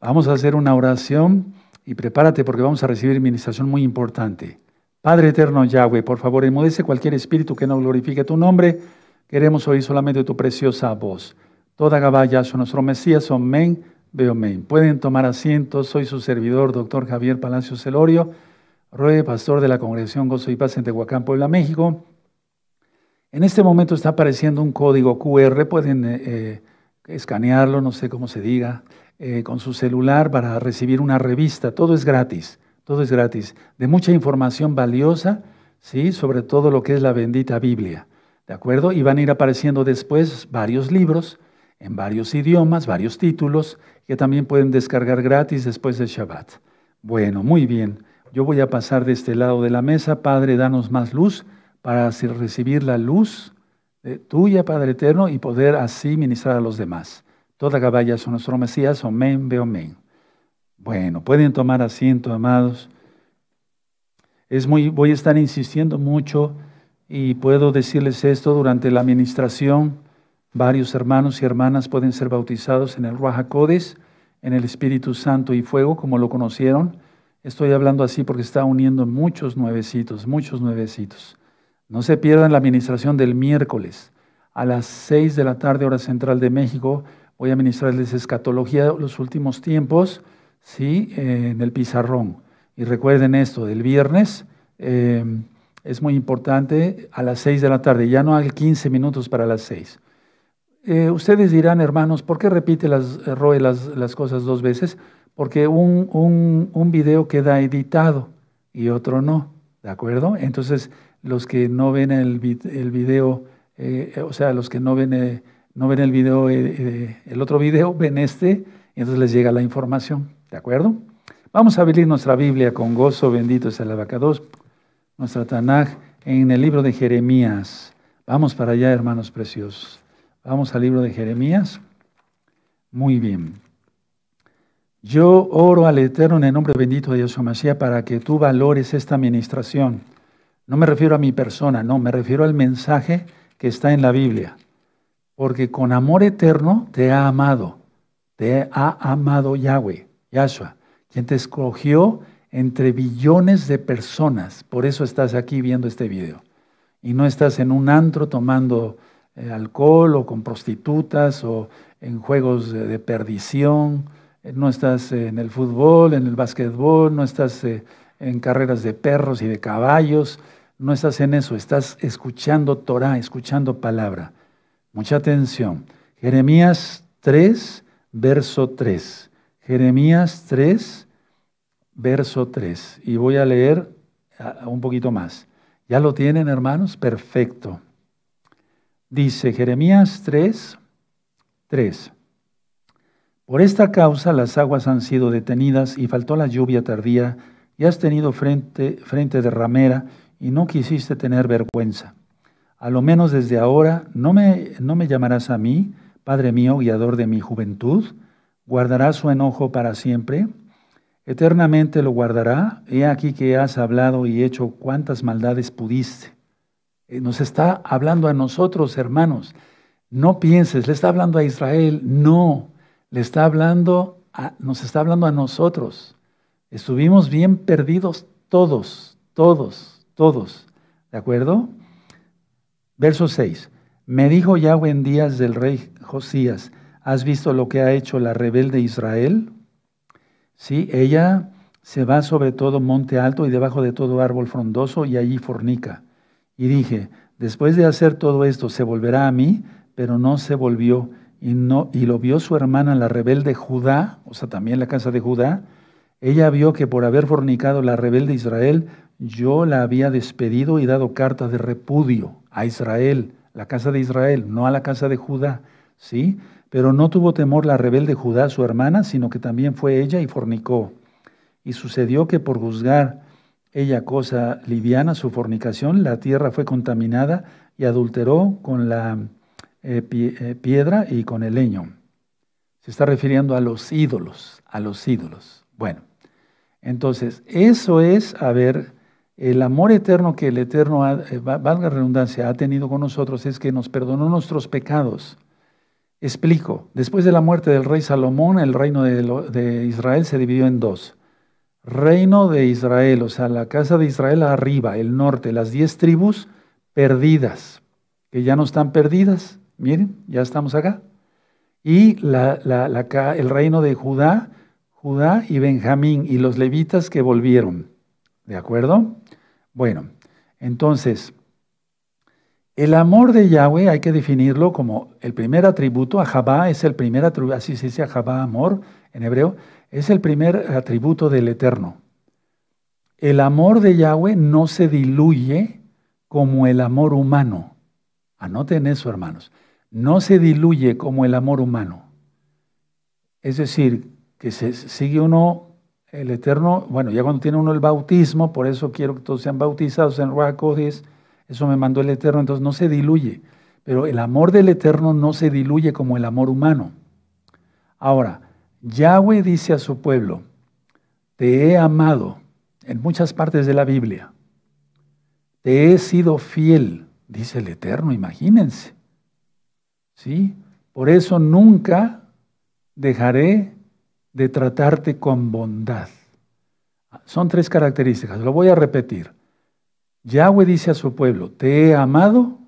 Vamos a hacer una oración y prepárate porque vamos a recibir administración muy importante. Padre eterno Yahweh, por favor, enmudece cualquier espíritu que no glorifique tu nombre. Queremos oír solamente tu preciosa voz. Toda Gabaya, nuestro Mesías, amén, veo amén. Pueden tomar asiento, soy su servidor, doctor Javier Palacio Celorio, Roe, pastor de la Congregación Gozo y Paz en Tehuacán, Puebla, México. En este momento está apareciendo un código QR, pueden eh, eh, escanearlo, no sé cómo se diga, eh, con su celular para recibir una revista. Todo es gratis, todo es gratis. De mucha información valiosa, ¿sí? sobre todo lo que es la bendita Biblia. ¿De acuerdo? Y van a ir apareciendo después varios libros en varios idiomas, varios títulos, que también pueden descargar gratis después del Shabbat. Bueno, muy bien. Yo voy a pasar de este lado de la mesa. Padre, danos más luz para recibir la luz tuya, Padre eterno, y poder así ministrar a los demás. Toda caballa son nuestro Mesías, amén, ve amén. Bueno, pueden tomar asiento, amados. Es muy, voy a estar insistiendo mucho y puedo decirles esto durante la administración Varios hermanos y hermanas pueden ser bautizados en el Ruach en el Espíritu Santo y fuego, como lo conocieron. Estoy hablando así porque está uniendo muchos nuevecitos, muchos nuevecitos. No se pierdan la administración del miércoles. A las seis de la tarde, hora central de México, voy a ministrarles escatología los últimos tiempos, ¿sí? en el pizarrón. Y recuerden esto, del viernes eh, es muy importante a las seis de la tarde, ya no hay 15 minutos para las seis. Eh, ustedes dirán, hermanos, ¿por qué repite las, eh, Roe las, cosas dos veces? Porque un, video queda editado y otro no, ¿de acuerdo? Entonces, los que no ven el, video, eh, o sea, los que no ven, no ven el video, el otro video, ven este, y entonces les llega la información, ¿de acuerdo? Vamos a abrir nuestra Biblia con gozo, bendito es el abacados, nuestra Tanaj, en el libro de Jeremías. Vamos para allá, hermanos preciosos. Vamos al libro de Jeremías. Muy bien. Yo oro al Eterno en el nombre bendito de Yeshua Mashiach para que tú valores esta administración. No me refiero a mi persona, no, me refiero al mensaje que está en la Biblia. Porque con amor eterno te ha amado. Te ha amado Yahweh, Yahshua, quien te escogió entre billones de personas. Por eso estás aquí viendo este video. Y no estás en un antro tomando eh, alcohol o con prostitutas o en juegos de, perdición, eh, no estás en el fútbol, en el básquetbol, no estás eh, en carreras de perros y de caballos, no estás en eso, estás escuchando Torah, escuchando palabra. Mucha atención. Jeremías 3, verso 3. Jeremías 3, verso 3. Y voy a leer un poquito más. ¿Ya lo tienen, hermanos? Perfecto. Dice Jeremías 3, 3. Por esta causa las aguas han sido detenidas y faltó la lluvia tardía y has tenido frente, frente de ramera y no quisiste tener vergüenza. A lo menos desde ahora no me, no me llamarás a mí, Padre mío, guiador de mi juventud, guardarás su enojo para siempre, eternamente lo guardará. He aquí que has hablado y hecho cuantas maldades pudiste. Eh, nos está hablando a nosotros, hermanos. No pienses, le está hablando a Israel, no, le está hablando a, nos está hablando a nosotros. Estuvimos bien perdidos todos, todos, todos. ¿De acuerdo? Verso 6. Me dijo Yahweh en días del rey Josías, ¿has visto lo que ha hecho la rebelde Israel? Sí, ella se va sobre todo monte alto y debajo de todo árbol frondoso y allí fornica. Y dije, después de hacer todo esto, se volverá a mí, pero no se volvió. Y, no, y lo vio su hermana, la rebelde Judá, o sea, también la casa de Judá. Ella vio que por haber fornicado la rebelde Israel, yo la había despedido y dado carta de repudio a Israel, la casa de Israel, no a la casa de Judá. ¿Sí? Pero no tuvo temor la rebelde Judá, su hermana, sino que también fue ella y fornicó. Y sucedió que por juzgar ella cosa liviana, su fornicación, la tierra fue contaminada y adulteró con la eh, eh, piedra y con el leño. Se está refiriendo a los ídolos, a los ídolos. Bueno, entonces, eso es, a ver, el amor eterno que el Eterno, eh, valga redundancia, ha tenido con nosotros es que nos perdonó nuestros pecados. Explico. Después de la muerte del rey Salomón, el reino de, Israel se dividió en dos. Reino de Israel, o sea, la casa de Israel arriba, el norte, las diez tribus perdidas, que ya no están perdidas. Miren, ya estamos acá. Y el reino de Judá, Judá y Benjamín, y los levitas que volvieron. ¿De acuerdo? Bueno, entonces, el amor de Yahweh hay que definirlo como el primer atributo, Ahabá es el primer atributo, así se dice Ahabá, amor en hebreo, es el primer atributo del Eterno. El amor de Yahweh no se diluye como el amor humano. Anoten eso, hermanos. No se diluye como el amor humano. Es decir, que se sigue uno el Eterno, bueno, ya cuando tiene uno el bautismo, por eso quiero que todos sean bautizados en Ruach eso me mandó el Eterno, entonces no se diluye. Pero el amor del Eterno no se diluye como el amor humano. Ahora, Yahweh dice a su pueblo, te he amado en muchas partes de la Biblia. Te he sido fiel, dice el Eterno, imagínense. ¿Sí? Por eso nunca dejaré de tratarte con bondad. Son tres características, lo voy a repetir. Yahweh dice a su pueblo, te he amado,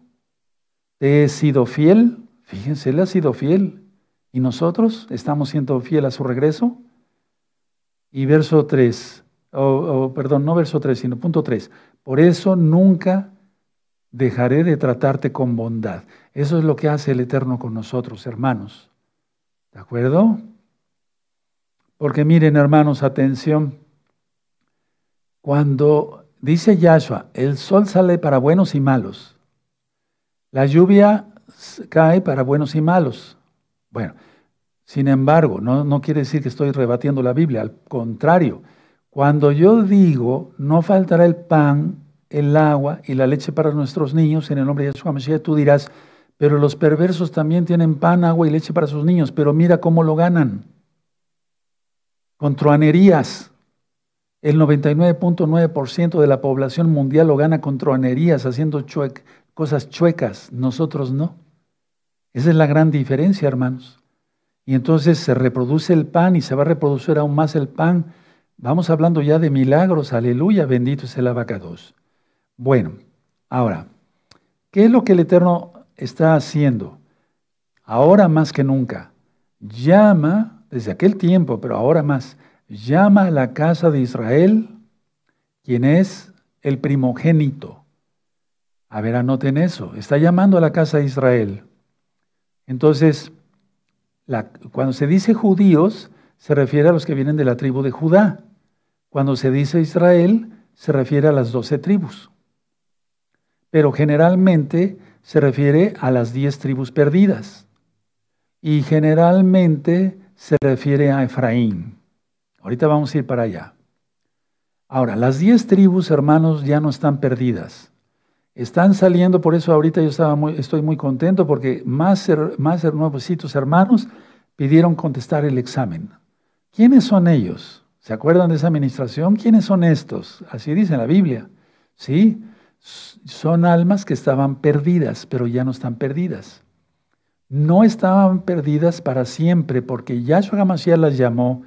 te he sido fiel, fíjense, él ha sido fiel, y nosotros estamos siendo fiel a su regreso. Y verso 3, o, perdón, no verso 3, sino punto 3, por eso nunca dejaré de tratarte con bondad. Eso es lo que hace el Eterno con nosotros, hermanos. ¿De acuerdo? Porque miren, hermanos, atención. Cuando Dice Yahshua, el sol sale para buenos y malos. La lluvia cae para buenos y malos. Bueno, sin embargo, no, no quiere decir que estoy rebatiendo la Biblia, al contrario, cuando yo digo, no faltará el pan, el agua y la leche para nuestros niños, en el nombre de Yahshua Mashiach, tú dirás, pero los perversos también tienen pan, agua y leche para sus niños, pero mira cómo lo ganan. Con truanerías, el 99.9% de la población mundial lo gana con tronerías, haciendo cosas chuecas, nosotros no. Esa es la gran diferencia, hermanos. Y entonces se reproduce el pan y se va a reproducir aún más el pan. Vamos hablando ya de milagros, aleluya, bendito es el abacados. Bueno, ahora, ¿qué es lo que el Eterno está haciendo? Ahora más que nunca, llama, desde aquel tiempo, pero ahora más, llama a la casa de Israel, quien es el primogénito. A ver, anoten eso. Está llamando a la casa de Israel. Entonces, cuando se dice judíos, se refiere a los que vienen de la tribu de Judá. Cuando se dice Israel, se refiere a las doce tribus. Pero generalmente se refiere a las diez tribus perdidas. Y generalmente se refiere a Efraín. Ahorita vamos a ir para allá. Ahora, las diez tribus, hermanos, ya no están perdidas. Están saliendo, por eso ahorita yo estaba muy, estoy muy contento porque más, más hermanos pidieron contestar el examen. ¿Quiénes son ellos? ¿Se acuerdan de esa administración? ¿Quiénes son estos? Así dice la Biblia. ¿Sí? Son almas que estaban perdidas, pero ya no están perdidas. No estaban perdidas para siempre porque Yahshua Hamashiach las llamó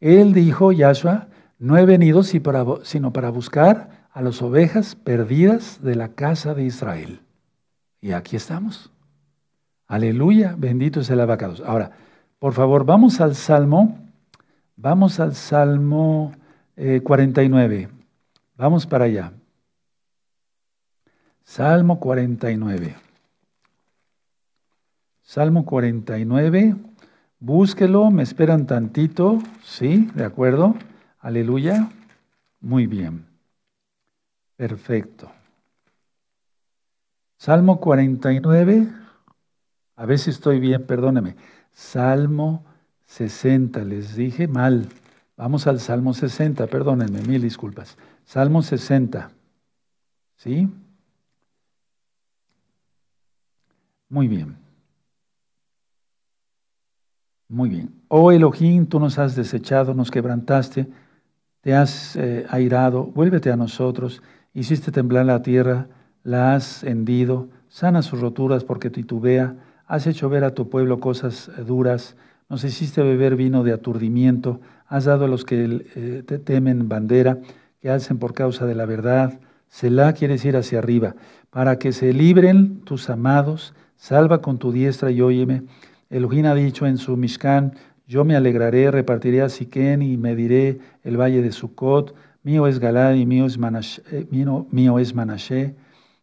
él dijo, Yahshua, no he venido sino para buscar a las ovejas perdidas de la casa de Israel. Y aquí estamos. Aleluya, bendito es el abacados. Ahora, por favor, vamos al Salmo, vamos al Salmo 49. Eh, vamos para allá. Salmo 49. Salmo 49. Búsquelo, me esperan tantito, ¿sí? ¿De acuerdo? Aleluya. Muy bien. Perfecto. Salmo 49. A ver si estoy bien, perdóneme. Salmo 60, les dije mal. Vamos al Salmo 60, perdónenme, mil disculpas. Salmo 60. ¿Sí? Muy bien. Muy bien. Oh Elohim, tú nos has desechado, nos quebrantaste, te has eh, airado, vuélvete a nosotros, hiciste temblar la tierra, la has hendido, sana sus roturas porque titubea, has hecho ver a tu pueblo cosas duras, nos hiciste beber vino de aturdimiento, has dado a los que eh, te temen bandera, que alcen por causa de la verdad. Selah quiere decir hacia arriba, para que se libren tus amados, salva con tu diestra y óyeme. Elohim ha dicho en su Mishkan, yo me alegraré, repartiré a Siquén y mediré el valle de Sucot. Mío es Galad y mío es, Manashe, eh, mío, es Manashe.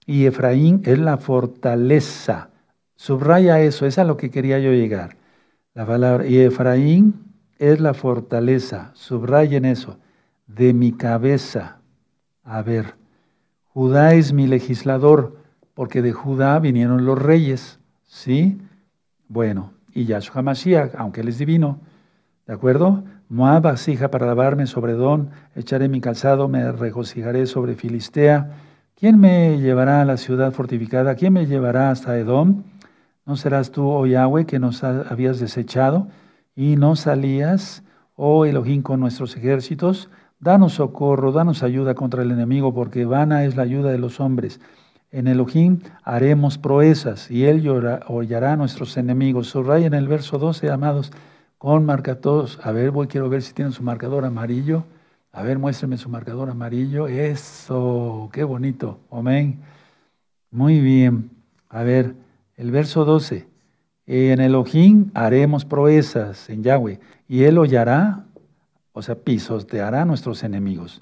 Y Efraín es la fortaleza. Subraya eso, es a lo que quería yo llegar. La palabra, y Efraín es la fortaleza, subrayen eso, de mi cabeza. A ver, Judá es mi legislador, porque de Judá vinieron los reyes, ¿sí? Bueno, y Yahshua Mashiach, aunque él es divino, ¿de acuerdo? Vasija para lavarme sobre Don, echaré mi calzado, me regocijaré sobre Filistea. ¿Quién me llevará a la ciudad fortificada? ¿Quién me llevará hasta Edom? ¿No serás tú, oh Yahweh, que nos habías desechado y no salías, oh Elohim, con nuestros ejércitos? Danos socorro, danos ayuda contra el enemigo, porque vana es la ayuda de los hombres. En Elohim haremos proezas y Él hollará a nuestros enemigos. Subraya en el verso 12, amados, con marcados. A ver, voy, quiero ver si tienen su marcador amarillo. A ver, muéstrenme su marcador amarillo. Eso, qué bonito. Amén. Muy bien. A ver, el verso 12. En Elohim haremos proezas en Yahweh y Él hollará, o sea, pisoteará a nuestros enemigos.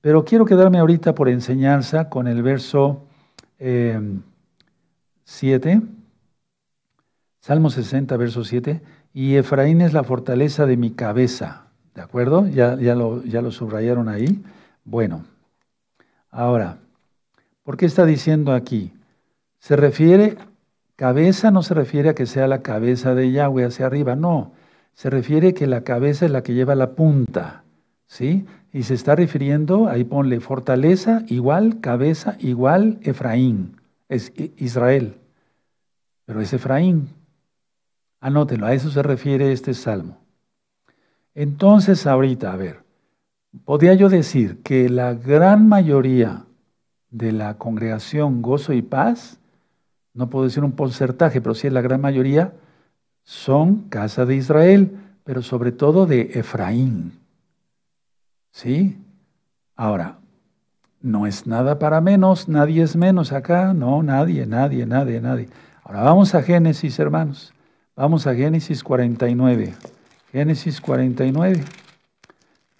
Pero quiero quedarme ahorita por enseñanza con el verso 7, em, Salmo 60, verso 7, y Efraín es la fortaleza de mi cabeza. ¿De acuerdo? Ya, ya, lo, ya lo subrayaron ahí. Bueno, ahora, ¿por qué está diciendo aquí? Se refiere, cabeza no se refiere a que sea la cabeza de Yahweh hacia arriba, no. Se refiere que la cabeza es la que lleva la punta, ¿sí? Y se está refiriendo, ahí ponle fortaleza igual, cabeza igual, Efraín. Es Israel. Pero es Efraín. Anótelo, a eso se refiere este salmo. Entonces, ahorita, a ver, podría yo decir que la gran mayoría de la congregación Gozo y Paz, no puedo decir un porcentaje, pero sí la gran mayoría, son casa de Israel, pero sobre todo de Efraín. ¿Sí? Ahora, no es nada para menos, nadie es menos acá, no, nadie, nadie, nadie, nadie. Ahora vamos a Génesis, hermanos. Vamos a Génesis 49. Génesis 49.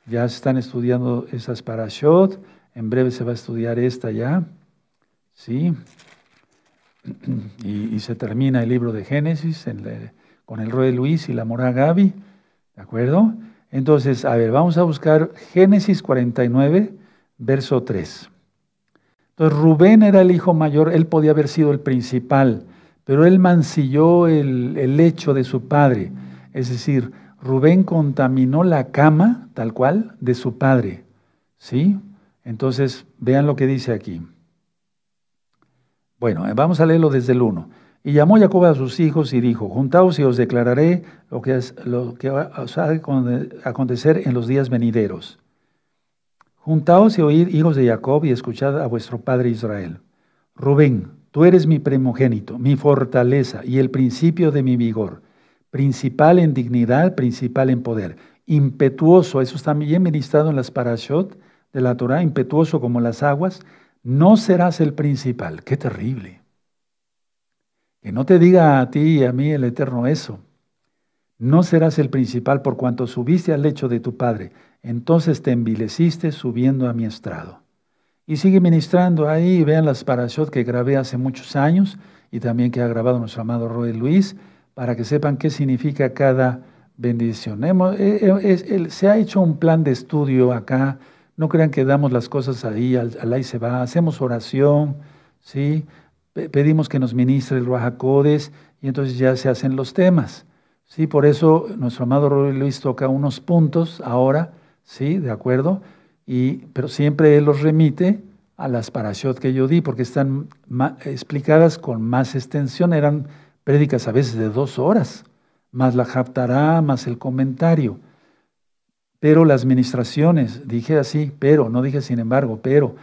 Ya están estudiando esas parashot. En breve se va a estudiar esta ya. ¿Sí? Y, se termina el libro de Génesis con el rey Luis y la mora Gaby. ¿De acuerdo? Entonces, a ver, vamos a buscar Génesis 49, verso 3. Entonces, Rubén era el hijo mayor, él podía haber sido el principal, pero él mancilló el, el lecho de su padre. Es decir, Rubén contaminó la cama, tal cual, de su padre. ¿Sí? Entonces, vean lo que dice aquí. Bueno, vamos a leerlo desde el 1. Y llamó Jacob a sus hijos y dijo, juntaos y os declararé lo que, es, lo que os ha acontecer en los días venideros. Juntaos y oíd, hijos de Jacob, y escuchad a vuestro padre Israel. Rubén, tú eres mi primogénito, mi fortaleza y el principio de mi vigor, principal en dignidad, principal en poder, impetuoso, eso está bien ministrado en las parashot de la Torah, impetuoso como las aguas, no serás el principal. Qué terrible. Que no te diga a ti y a mí el Eterno eso. No serás el principal por cuanto subiste al lecho de tu padre. Entonces te envileciste subiendo a mi estrado. Y sigue ministrando ahí, vean las parashot que grabé hace muchos años y también que ha grabado nuestro amado Roy Luis, para que sepan qué significa cada bendición. Eh, eh, se ha hecho un plan de estudio acá, no crean que damos las cosas ahí, al, al ahí se va, hacemos oración, ¿sí? Pedimos que nos ministre el Ruajacodes y entonces ya se hacen los temas. ¿sí? Por eso nuestro amado Luis toca unos puntos ahora, ¿sí? ¿De acuerdo? Y, pero siempre él los remite a las parashot que yo di, porque están explicadas con más extensión, eran prédicas a veces de dos horas, más la japtará, más el comentario. Pero las ministraciones, dije así, pero, no dije sin embargo, pero,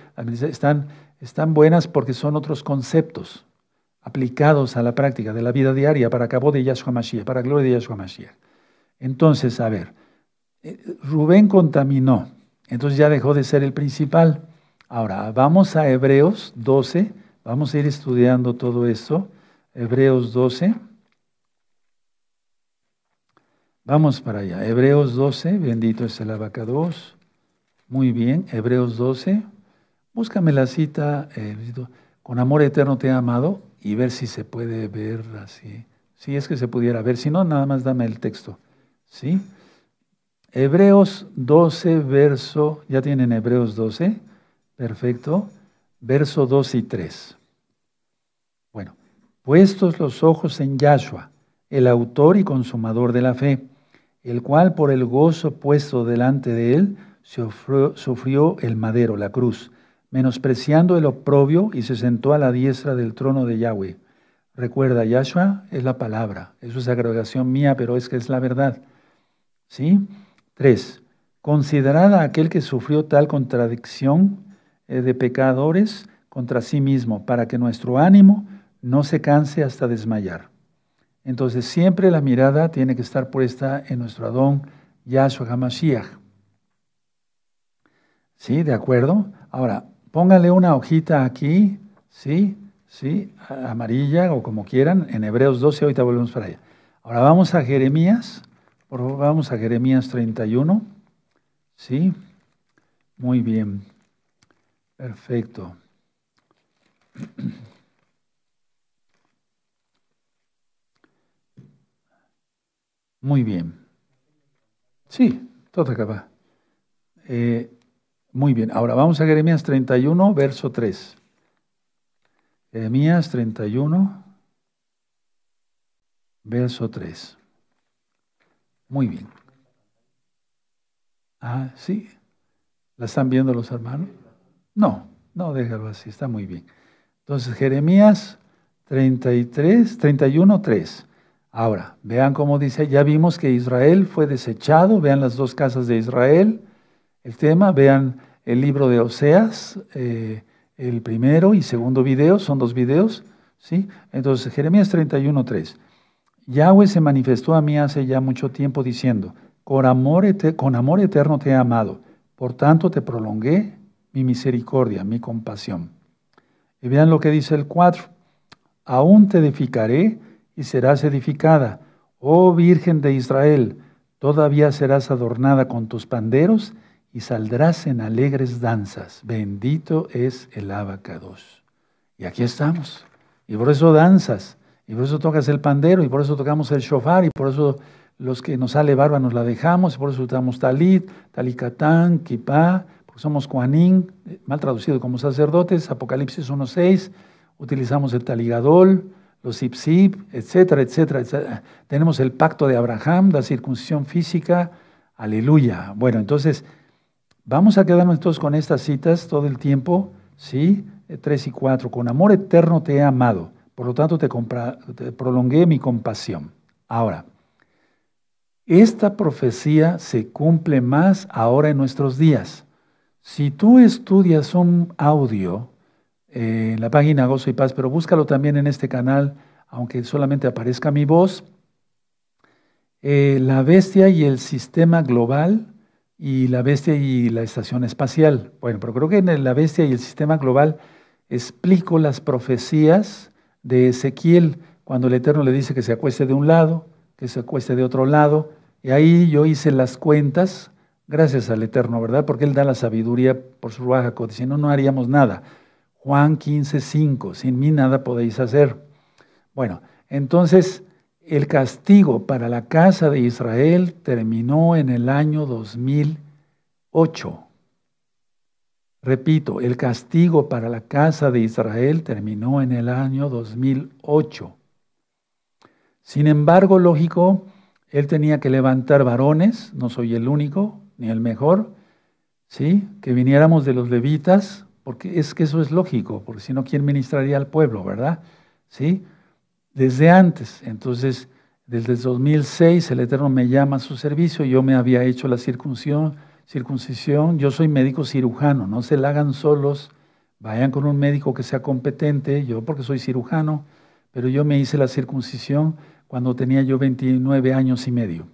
están están buenas porque son otros conceptos. aplicados a la práctica de la vida diaria para cabo de Yahshua Mashiach, para gloria de Yahshua Mashiach. Entonces, a ver, eh, Rubén contaminó, entonces ya dejó de ser el principal. Ahora, vamos a Hebreos 12, vamos a ir estudiando todo esto. Hebreos 12. Vamos para allá. Hebreos 12, bendito es el abacados. Muy bien, Hebreos 12. Búscame la cita, eh, con amor eterno te he amado, y ver si se puede ver así. Si es que se pudiera ver, si no, nada más dame el texto. ¿Sí? Hebreos 12, verso, ¿ya tienen Hebreos 12? Perfecto. Verso 2 y 3. Bueno, puestos los ojos en Yahshua, el autor y consumador de la fe, el cual por el gozo puesto delante de él sufrió, el madero, la cruz, menospreciando el oprobio y se sentó a la diestra del trono de Yahweh. Recuerda, Yahshua es la palabra, eso es agregación mía, pero es que es la verdad. ¿Sí? Tres, considerad a aquel que sufrió tal contradicción eh, de pecadores contra sí mismo, para que nuestro ánimo no se canse hasta desmayar. Entonces siempre la mirada tiene que estar puesta en nuestro Adón Yahshua HaMashiach. ¿Sí? ¿De acuerdo? Ahora, póngale una hojita aquí, ¿sí? ¿Sí? Amarilla o como quieran, en Hebreos 12, ahorita volvemos para allá. Ahora vamos a Jeremías, por favor, vamos a Jeremías 31, ¿sí? Muy bien, perfecto. Muy bien. Sí, todo acaba. Eh, muy bien, ahora vamos a Jeremías 31, verso 3. Jeremías 31, verso 3. Muy bien. Ah, sí. ¿La están viendo los hermanos? No, no, déjalo así, está muy bien. Entonces, Jeremías 33, 31, 3. Ahora, vean cómo dice, ya vimos que Israel fue desechado, vean las dos casas de Israel, el tema, vean el libro de Oseas, eh, el primero y segundo video, son dos videos, ¿sí? Entonces, Jeremías 31, 3. Yahweh se manifestó a mí hace ya mucho tiempo diciendo, con amor, con amor eterno te he amado, por tanto te prolongué mi misericordia, mi compasión. Y vean lo que dice el 4, aún te edificaré y serás edificada. Oh Virgen de Israel, todavía serás adornada con tus panderos y saldrás en alegres danzas. Bendito es el abacados. Y aquí estamos. Y por eso danzas, y por eso tocas el pandero, y por eso tocamos el shofar, y por eso los que nos sale barba nos la dejamos, y por eso usamos talit, talicatán, kipá, porque somos kuanín, mal traducido como sacerdotes, Apocalipsis 1.6, utilizamos el taligadol, los ipsip, etcétera, etcétera, etcétera. Tenemos el pacto de Abraham, la circuncisión física, aleluya. Bueno, entonces, vamos a quedarnos todos con estas citas todo el tiempo, ¿sí? Tres y cuatro. Con amor eterno te he amado, por lo tanto te, prolongué mi compasión. Ahora, esta profecía se cumple más ahora en nuestros días. Si tú estudias un audio, en la página Gozo y Paz, pero búscalo también en este canal, aunque solamente aparezca mi voz. Eh, la bestia y el sistema global y la bestia y la estación espacial. Bueno, pero creo que en la bestia y el sistema global explico las profecías de Ezequiel cuando el Eterno le dice que se acueste de un lado, que se acueste de otro lado. Y ahí yo hice las cuentas, gracias al Eterno, ¿verdad? Porque Él da la sabiduría por su baja si no, no haríamos nada. Juan 15, 5, sin mí nada podéis hacer. Bueno, entonces el castigo para la casa de Israel terminó en el año 2008. Repito, el castigo para la casa de Israel terminó en el año 2008. Sin embargo, lógico, él tenía que levantar varones, no soy el único ni el mejor, ¿sí? Que viniéramos de los levitas, porque es que eso es lógico, porque si no, ¿quién ministraría al pueblo, verdad? ¿Sí? Desde antes, entonces, desde 2006 el Eterno me llama a su servicio, yo me había hecho la circuncisión, circuncisión, yo soy médico cirujano, no se la hagan solos, vayan con un médico que sea competente, yo porque soy cirujano, pero yo me hice la circuncisión cuando tenía yo 29 años y medio.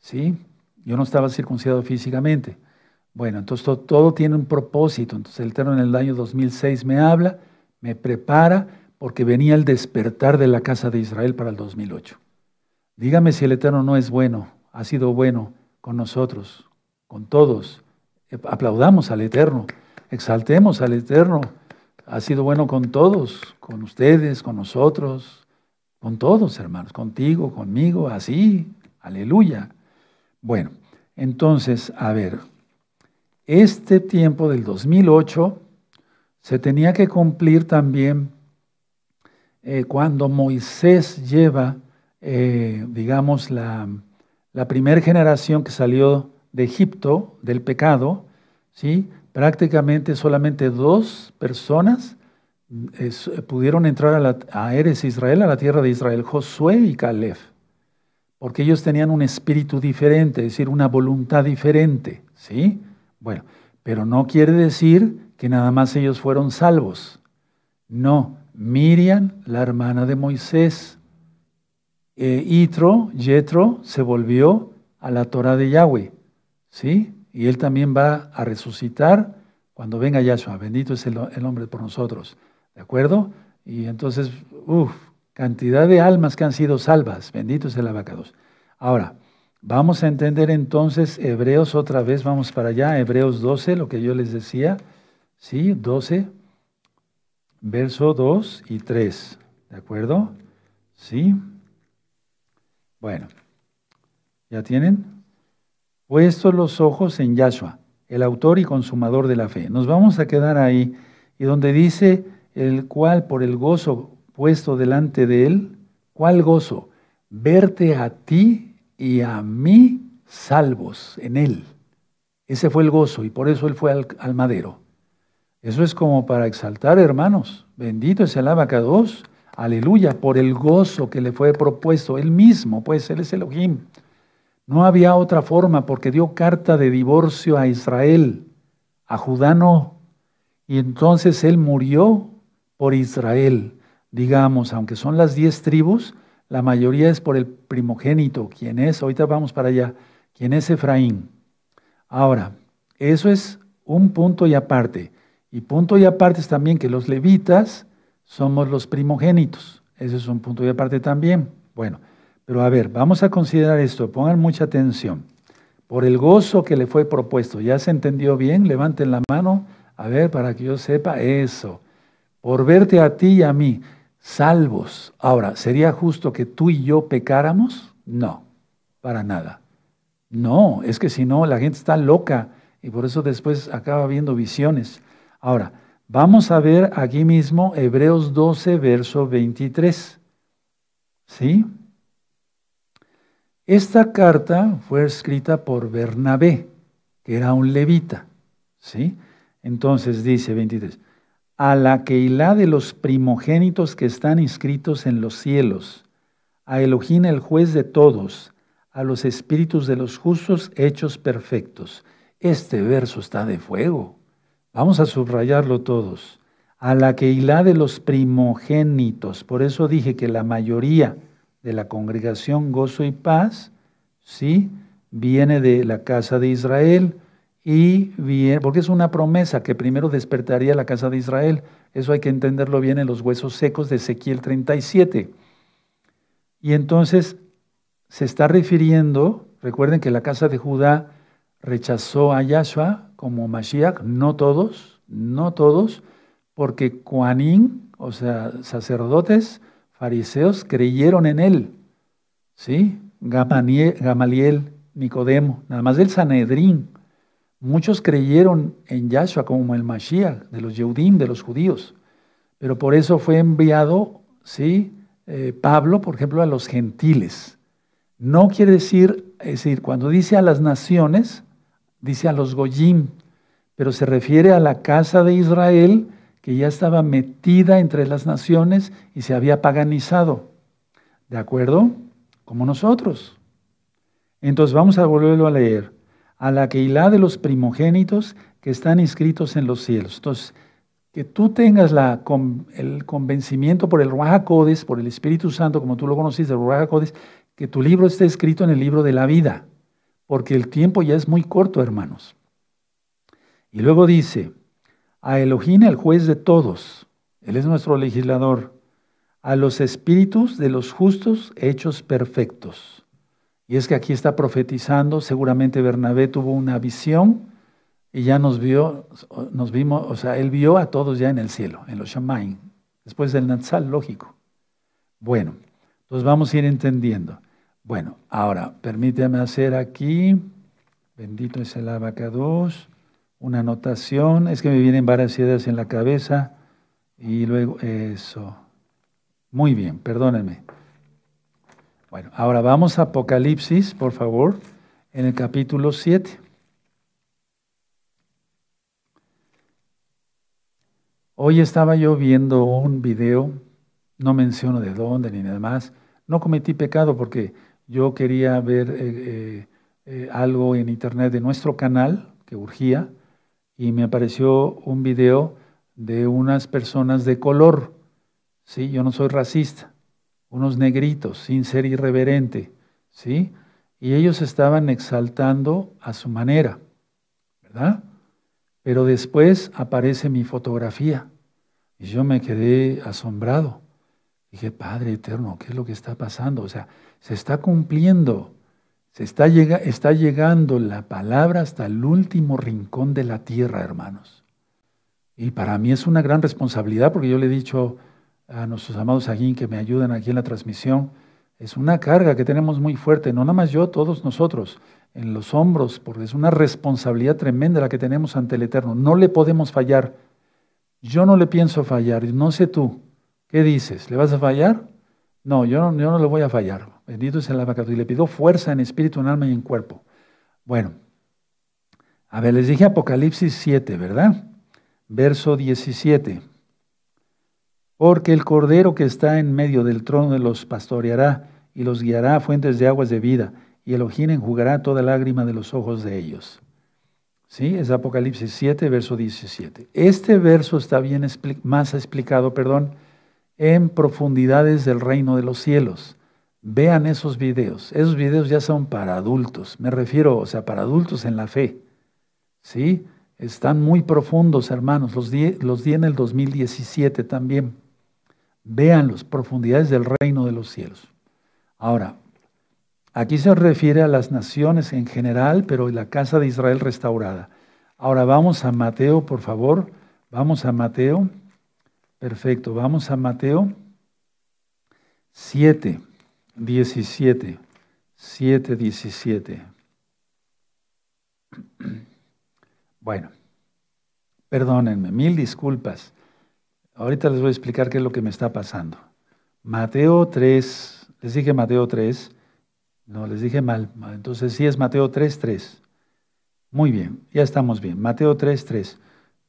¿Sí? Yo no estaba circuncidado físicamente. Bueno, entonces todo, tiene un propósito. Entonces el Eterno en el año 2006 me habla, me prepara, porque venía el despertar de la casa de Israel para el 2008. Dígame si el Eterno no es bueno, ha sido bueno con nosotros, con todos. Aplaudamos al Eterno, exaltemos al Eterno. Ha sido bueno con todos, con ustedes, con nosotros, con todos, hermanos, contigo, conmigo, así. Aleluya. Bueno, entonces, a ver, este tiempo del 2008 se tenía que cumplir también eh, cuando Moisés lleva, eh, digamos, la, la primera generación que salió de Egipto, del pecado, ¿sí? prácticamente solamente dos personas eh, pudieron entrar a, a Eres Israel, a la tierra de Israel, Josué y Caleb, porque ellos tenían un espíritu diferente, es decir, una voluntad diferente. ¿sí? Bueno, pero no quiere decir que nada más ellos fueron salvos. No, Miriam, la hermana de Moisés, eh, Itro, Yetro, se volvió a la Torah de Yahweh, ¿sí? Y él también va a resucitar cuando venga Yahshua. Bendito es el, el hombre por nosotros, ¿de acuerdo? Y entonces, uff, cantidad de almas que han sido salvas. Bendito es el abacados. Ahora, Vamos a entender entonces Hebreos otra vez, vamos para allá, Hebreos 12, lo que yo les decía, ¿sí? 12, verso 2 y 3, ¿de acuerdo? ¿Sí? Bueno, ¿ya tienen? Puestos los ojos en Yahshua, el autor y consumador de la fe. Nos vamos a quedar ahí, y donde dice, el cual por el gozo puesto delante de él, ¿cuál gozo? Verte a ti y a mí salvos en Él. Ese fue el gozo y por eso Él fue al, madero. Eso es como para exaltar, hermanos. Bendito es el abacados. Aleluya, por el gozo que le fue propuesto. Él mismo, pues Él es Elohim. No había otra forma porque dio carta de divorcio a Israel. A Judá no. Y entonces Él murió por Israel. Digamos, aunque son las diez tribus, la mayoría es por el primogénito, quien es, ahorita vamos para allá, quien es Efraín. Ahora, eso es un punto y aparte. Y punto y aparte es también que los levitas somos los primogénitos. Ese es un punto y aparte también. Bueno, pero a ver, vamos a considerar esto, pongan mucha atención. Por el gozo que le fue propuesto, ¿ya se entendió bien? Levanten la mano, a ver, para que yo sepa eso. Por verte a ti y a mí salvos. Ahora, ¿sería justo que tú y yo pecáramos? No, para nada. No, es que si no, la gente está loca y por eso después acaba viendo visiones. Ahora, vamos a ver aquí mismo Hebreos 12, verso 23. ¿Sí? Esta carta fue escrita por Bernabé, que era un levita. ¿Sí? Entonces dice 23 a la Keilah de los primogénitos que están inscritos en los cielos, a Elohim el juez de todos, a los espíritus de los justos hechos perfectos. Este verso está de fuego. Vamos a subrayarlo todos. A la Keilah de los primogénitos. Por eso dije que la mayoría de la congregación Gozo y Paz, sí, viene de la casa de Israel, y bien, porque es una promesa que primero despertaría la casa de Israel. Eso hay que entenderlo bien en los huesos secos de Ezequiel 37. Y entonces se está refiriendo, recuerden que la casa de Judá rechazó a Yahshua como Mashiach, no todos, no todos, porque Juanín, o sea, sacerdotes, fariseos, creyeron en él. ¿Sí? Gamaliel, Nicodemo, nada más del Sanedrín Muchos creyeron en Yahshua como el Mashiach de los Yehudim, de los judíos, pero por eso fue enviado, ¿sí? Eh, Pablo, por ejemplo, a los gentiles. No quiere decir, es decir, cuando dice a las naciones, dice a los Goyim, pero se refiere a la casa de Israel que ya estaba metida entre las naciones y se había paganizado. ¿De acuerdo? Como nosotros. Entonces vamos a volverlo a leer a la Keilah de los primogénitos que están inscritos en los cielos. Entonces, que tú tengas el convencimiento por el Ruach por el Espíritu Santo, como tú lo conociste, el Ruach que tu libro esté escrito en el libro de la vida, porque el tiempo ya es muy corto, hermanos. Y luego dice, a Elohim, el juez de todos, Él es nuestro legislador, a los espíritus de los justos hechos perfectos. Y es que aquí está profetizando, seguramente Bernabé tuvo una visión y ya nos vio, nos vimos, o sea, él vio a todos ya en el cielo, en los Shamaim, después del Natsal, lógico. Bueno, entonces vamos a ir entendiendo. Bueno, ahora, permíteme hacer aquí, bendito es el abacados, una anotación, es que me vienen varias ideas en la cabeza y luego eso. Muy bien, perdónenme. Bueno, ahora vamos a Apocalipsis, por favor, en el capítulo 7. Hoy estaba yo viendo un video, no menciono de dónde ni nada más. No cometí pecado porque yo quería ver eh, eh, eh, algo en internet de nuestro canal que urgía y me apareció un video de unas personas de color. Sí, yo no soy racista, unos negritos, sin ser irreverente, ¿sí? Y ellos estaban exaltando a su manera, ¿verdad? Pero después aparece mi fotografía y yo me quedé asombrado. Dije, Padre eterno, ¿qué es lo que está pasando? O sea, se está cumpliendo, se está, está llegando la palabra hasta el último rincón de la tierra, hermanos. Y para mí es una gran responsabilidad porque yo le he dicho a nuestros amados aquí que me ayudan aquí en la transmisión, es una carga que tenemos muy fuerte, no nada más yo, todos nosotros, en los hombros, porque es una responsabilidad tremenda la que tenemos ante el Eterno. No le podemos fallar. Yo no le pienso fallar, no sé tú. ¿Qué dices? ¿Le vas a fallar? No, yo no, yo no le voy a fallar. Bendito es el abacato. Y le pido fuerza en espíritu, en alma y en cuerpo. Bueno, a ver, les dije Apocalipsis 7, ¿verdad? Verso 17. Porque el cordero que está en medio del trono los pastoreará y los guiará a fuentes de aguas de vida, y Elohim enjugará toda lágrima de los ojos de ellos. ¿Sí? Es Apocalipsis 7, verso 17. Este verso está bien más explicado, perdón, en profundidades del reino de los cielos. Vean esos videos. Esos videos ya son para adultos. Me refiero, o sea, para adultos en la fe. ¿Sí? Están muy profundos, hermanos. Los di, en el 2017 también. Véanlos, profundidades del reino de los cielos. Ahora, aquí se refiere a las naciones en general, pero la casa de Israel restaurada. Ahora vamos a Mateo, por favor. Vamos a Mateo. Perfecto, vamos a Mateo 7, 17. 7, 17. Bueno, perdónenme, mil disculpas. Ahorita les voy a explicar qué es lo que me está pasando. Mateo 3, les dije Mateo 3, no, les dije mal, entonces sí es Mateo 3, 3. Muy bien, ya estamos bien. Mateo 3, 3.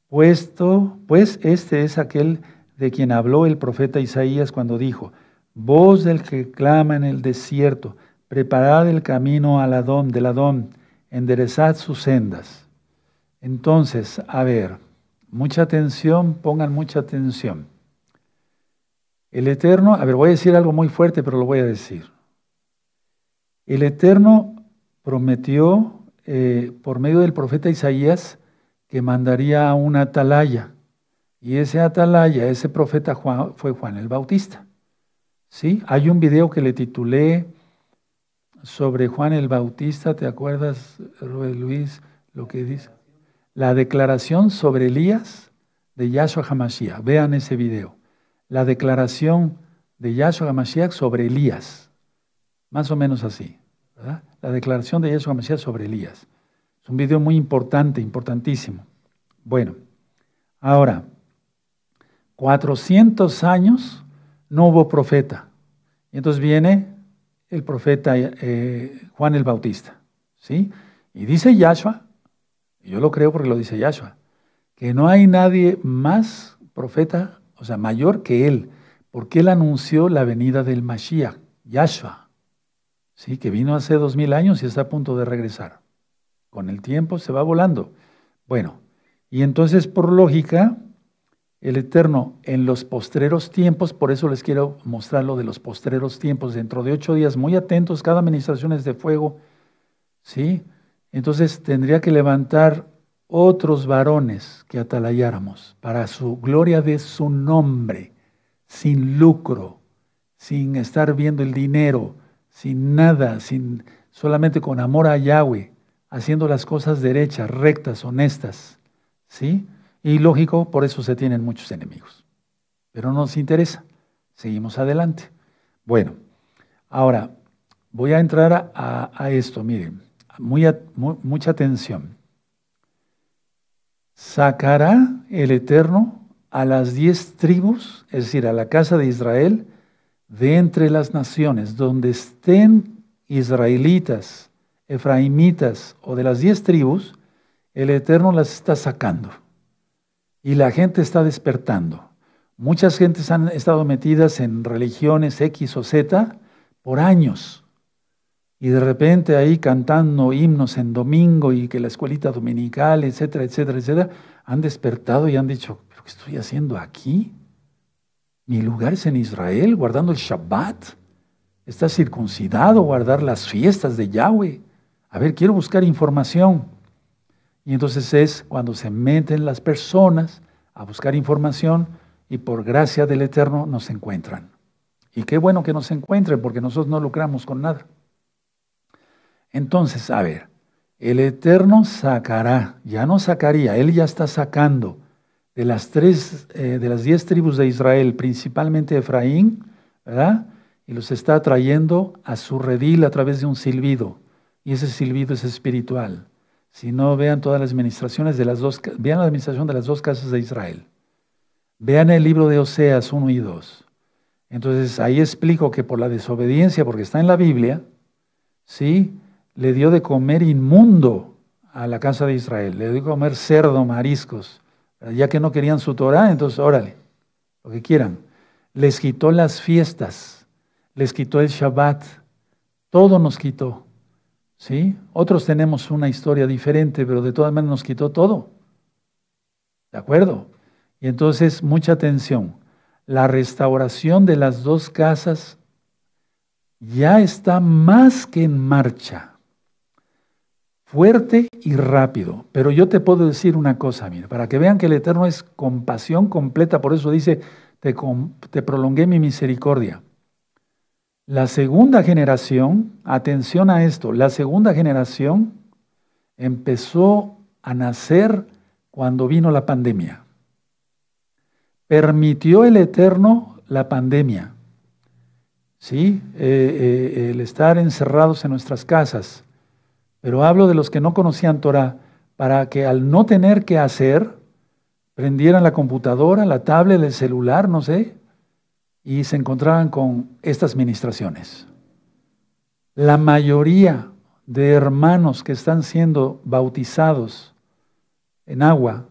Puesto, pues este es aquel de quien habló el profeta Isaías cuando dijo, voz del que clama en el desierto, preparad el camino al Adón, del Adón, enderezad sus sendas. Entonces, a ver, mucha atención, pongan mucha atención. El Eterno, a ver, voy a decir algo muy fuerte, pero lo voy a decir. El Eterno prometió eh, por medio del profeta Isaías que mandaría a una atalaya. Y ese atalaya, ese profeta Juan, fue Juan el Bautista. ¿Sí? Hay un video que le titulé sobre Juan el Bautista, ¿te acuerdas, Luis, lo que dice? La declaración sobre Elías de Yahshua HaMashiach. Vean ese video. La declaración de Yahshua HaMashiach sobre Elías. Más o menos así. La declaración de Yahshua HaMashiach sobre Elías. Es un video muy importante, importantísimo. Bueno, ahora, 400 años no hubo profeta. Y entonces viene el profeta eh, Juan el Bautista. ¿sí? Y dice Yahshua, y yo lo creo porque lo dice Yahshua, que no hay nadie más profeta, o sea, mayor que él, porque él anunció la venida del Mashiach, Yahshua, ¿sí? que vino hace dos mil años y está a punto de regresar. Con el tiempo se va volando. Bueno, y entonces por lógica, el Eterno en los postreros tiempos, por eso les quiero mostrar lo de los postreros tiempos, dentro de ocho días, muy atentos, cada administración es de fuego, ¿sí? Entonces tendría que levantar otros varones que atalayáramos para su gloria de su nombre, sin lucro, sin estar viendo el dinero, sin nada, sin solamente con amor a Yahweh, haciendo las cosas derechas, rectas, honestas. ¿Sí? Y lógico, por eso se tienen muchos enemigos. Pero no nos interesa. Seguimos adelante. Bueno, ahora voy a entrar a, esto, miren, muy, mucha atención. Sacará el Eterno a las diez tribus, es decir, a la casa de Israel, de entre las naciones, donde estén israelitas, efraimitas o de las diez tribus, el Eterno las está sacando. Y la gente está despertando. Muchas gentes han estado metidas en religiones X o Z por años. Y de repente ahí cantando himnos en domingo y que la escuelita dominical, etcétera, etcétera, etcétera, han despertado y han dicho, ¿pero qué estoy haciendo aquí? Mi lugar es en Israel, guardando el Shabbat. Está circuncidado, guardar las fiestas de Yahweh. A ver, quiero buscar información. Y entonces es cuando se meten las personas a buscar información y por gracia del Eterno nos encuentran. Y qué bueno que nos encuentren porque nosotros no lucramos con nada. Entonces, a ver, el Eterno sacará, ya no sacaría, Él ya está sacando de las tres, eh, de las diez tribus de Israel, principalmente Efraín, ¿verdad? Y los está trayendo a su redil a través de un silbido. Y ese silbido es espiritual. Si no, vean todas las administraciones de las dos, vean la administración de las dos casas de Israel. Vean el libro de Oseas 1 y 2. Entonces ahí explico que por la desobediencia, porque está en la Biblia, ¿sí? Le dio de comer inmundo a la casa de Israel. Le dio de comer cerdo, mariscos. Ya que no querían su Torah, entonces órale, lo que quieran. Les quitó las fiestas, les quitó el Shabbat, todo nos quitó. ¿Sí? Otros tenemos una historia diferente, pero de todas maneras nos quitó todo. ¿De acuerdo? Y entonces, mucha atención. La restauración de las dos casas ya está más que en marcha. Fuerte y rápido. Pero yo te puedo decir una cosa, mira, para que vean que el Eterno es compasión completa, por eso dice, te, te prolongué mi misericordia. La segunda generación, atención a esto, la segunda generación empezó a nacer cuando vino la pandemia. Permitió el Eterno la pandemia, ¿sí? Eh, eh, el estar encerrados en nuestras casas. Pero hablo de los que no conocían Torah, para que al no tener que hacer, prendieran la computadora, la tablet, el celular, no sé, y se encontraban con estas ministraciones. La mayoría de hermanos que están siendo bautizados en agua,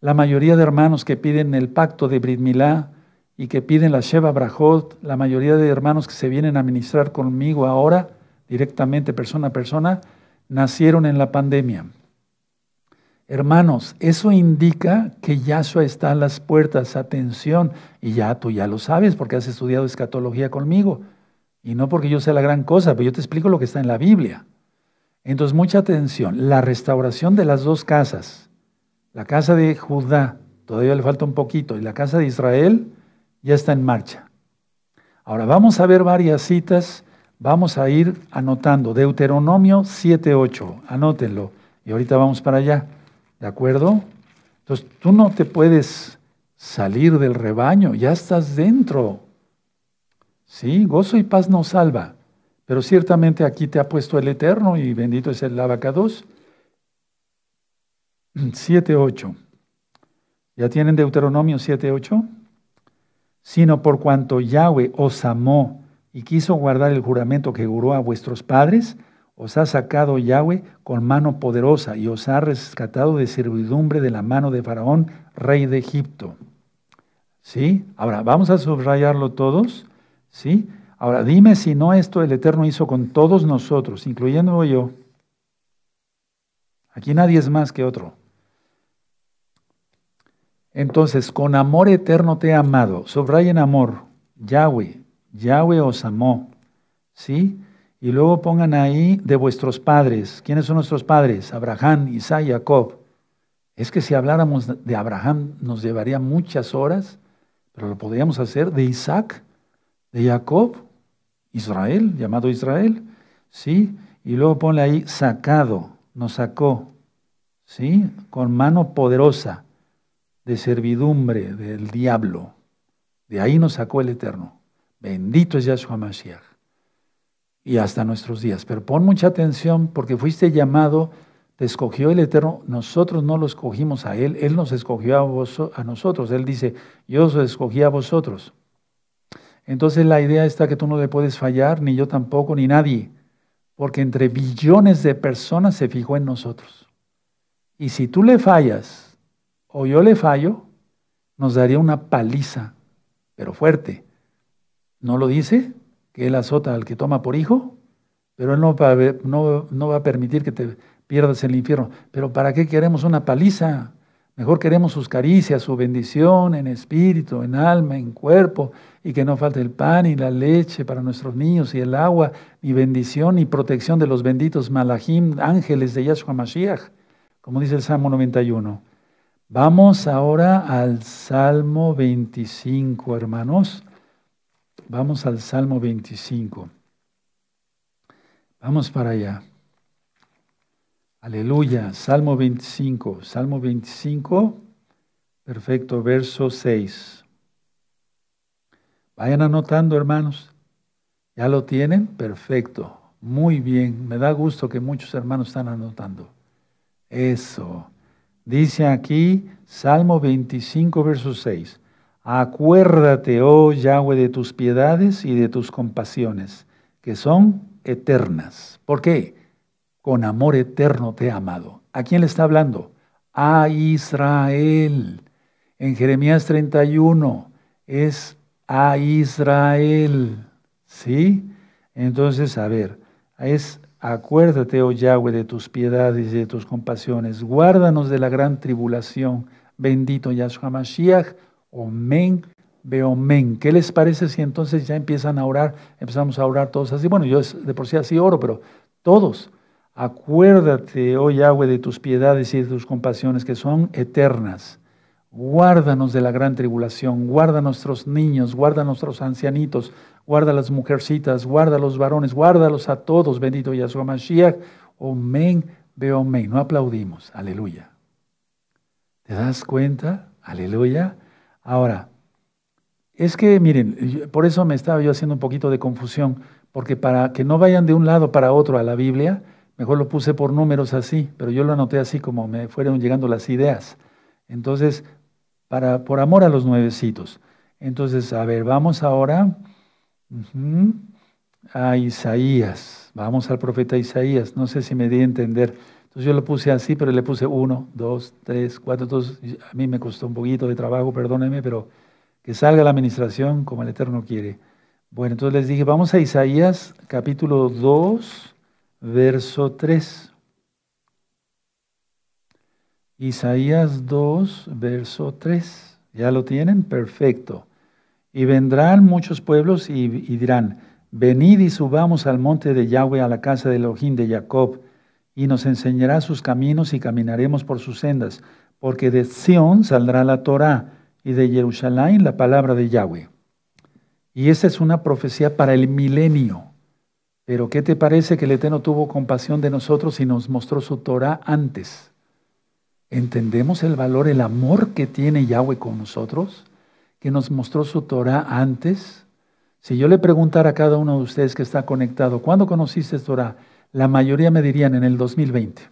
la mayoría de hermanos que piden el pacto de Brit Milá y que piden la Sheva Brajot, la mayoría de hermanos que se vienen a ministrar conmigo ahora, directamente persona a persona, nacieron en la pandemia. Hermanos, eso indica que Yahshua está a las puertas, atención, y ya tú ya lo sabes porque has estudiado escatología conmigo, y no porque yo sea la gran cosa, pero yo te explico lo que está en la Biblia. Entonces, mucha atención, la restauración de las dos casas, la casa de Judá, todavía le falta un poquito, y la casa de Israel ya está en marcha. Ahora, vamos a ver varias citas, vamos a ir anotando, Deuteronomio 7.8, anótenlo, y ahorita vamos para allá. ¿De acuerdo? Entonces tú no te puedes salir del rebaño, ya estás dentro. Sí, gozo y paz nos salva, pero ciertamente aquí te ha puesto el Eterno y bendito es el abacados. 7.8. ¿Ya tienen Deuteronomio 7.8? Sino por cuanto Yahweh os amó y quiso guardar el juramento que juró a vuestros padres, os ha sacado Yahweh con mano poderosa y os ha rescatado de servidumbre de la mano de Faraón, rey de Egipto. ¿Sí? Ahora, vamos a subrayarlo todos. ¿Sí? Ahora, dime si no esto el Eterno hizo con todos nosotros, incluyendo yo. Aquí nadie es más que otro. Entonces, con amor eterno te he amado. Subrayen amor. Yahweh. Yahweh os amó. ¿Sí? Y luego pongan ahí de vuestros padres. ¿Quiénes son nuestros padres? Abraham, Isaac, Jacob. Es que si habláramos de Abraham nos llevaría muchas horas, pero lo podríamos hacer de Isaac, de Jacob, Israel, llamado Israel. ¿Sí? Y luego ponle ahí sacado, nos sacó. ¿Sí? Con mano poderosa de servidumbre del diablo. De ahí nos sacó el Eterno. Bendito es Yahshua Mashiach y hasta nuestros días. Pero pon mucha atención porque fuiste llamado, te escogió el Eterno, nosotros no lo escogimos a Él, Él nos escogió a, a nosotros. Él dice, yo os escogí a vosotros. Entonces la idea está que tú no le puedes fallar, ni yo tampoco, ni nadie, porque entre billones de personas se fijó en nosotros. Y si tú le fallas o yo le fallo, nos daría una paliza, pero fuerte. ¿No lo dice? Que Él azota al que toma por hijo, pero Él no va, a, permitir que te pierdas el infierno. Pero ¿para qué queremos una paliza? Mejor queremos sus caricias, su bendición en espíritu, en alma, en cuerpo, y que no falte el pan y la leche para nuestros niños y el agua, ni bendición ni protección de los benditos malachim, ángeles de Yahshua Mashiach, como dice el Salmo 91. Vamos ahora al Salmo 25, hermanos. Vamos al Salmo 25. Vamos para allá. Aleluya. Salmo 25. Salmo 25. Perfecto. Verso 6. Vayan anotando, hermanos. ¿Ya lo tienen? Perfecto. Muy bien. Me da gusto que muchos hermanos están anotando. Eso. Dice aquí Salmo 25, verso 6. Acuérdate, oh Yahweh, de tus piedades y de tus compasiones, que son eternas. ¿Por qué? Con amor eterno te he amado. ¿A quién le está hablando? A Israel. En Jeremías 31 es a Israel. ¿Sí? Entonces, a ver, es acuérdate, oh Yahweh, de tus piedades y de tus compasiones. Guárdanos de la gran tribulación. Bendito Yahshua Mashiach Omen, men. ¿Qué les parece si entonces ya empiezan a orar? Empezamos a orar todos así. Bueno, yo de por sí así oro, pero todos. Acuérdate, oh Yahweh, de tus piedades y de tus compasiones que son eternas. Guárdanos de la gran tribulación, guarda a nuestros niños, guarda a nuestros ancianitos, guarda a las mujercitas, guarda a los varones, guárdalos a todos, bendito Yahshua Mashiach. Omen, men. No aplaudimos, aleluya. ¿Te das cuenta? Aleluya. Ahora, es que, miren, por eso me estaba yo haciendo un poquito de confusión, porque para que no vayan de un lado para otro a la Biblia, mejor lo puse por números así, pero yo lo anoté así como me fueron llegando las ideas. Entonces, para, por amor a los nuevecitos. Entonces, a ver, vamos ahora a Isaías. Vamos al profeta Isaías. No sé si me di a entender. Entonces yo lo puse así, pero le puse uno, dos, tres, cuatro. Entonces a mí me costó un poquito de trabajo, perdóneme, pero que salga la administración como el Eterno quiere. Bueno, entonces les dije, vamos a Isaías capítulo 2, verso 3. Isaías 2, verso 3. ¿Ya lo tienen? Perfecto. Y vendrán muchos pueblos y, y dirán, venid y subamos al monte de Yahweh, a la casa de Elohim de Jacob y nos enseñará sus caminos y caminaremos por sus sendas, porque de Sión saldrá la Torá y de Jerusalén la palabra de Yahweh. Y esa es una profecía para el milenio. Pero ¿qué te parece que el Eterno tuvo compasión de nosotros y nos mostró su Torah antes? ¿Entendemos el valor, el amor que tiene Yahweh con nosotros? Que nos mostró su Torah antes. Si yo le preguntara a cada uno de ustedes que está conectado, ¿cuándo conociste Torah? La mayoría me dirían en el 2020.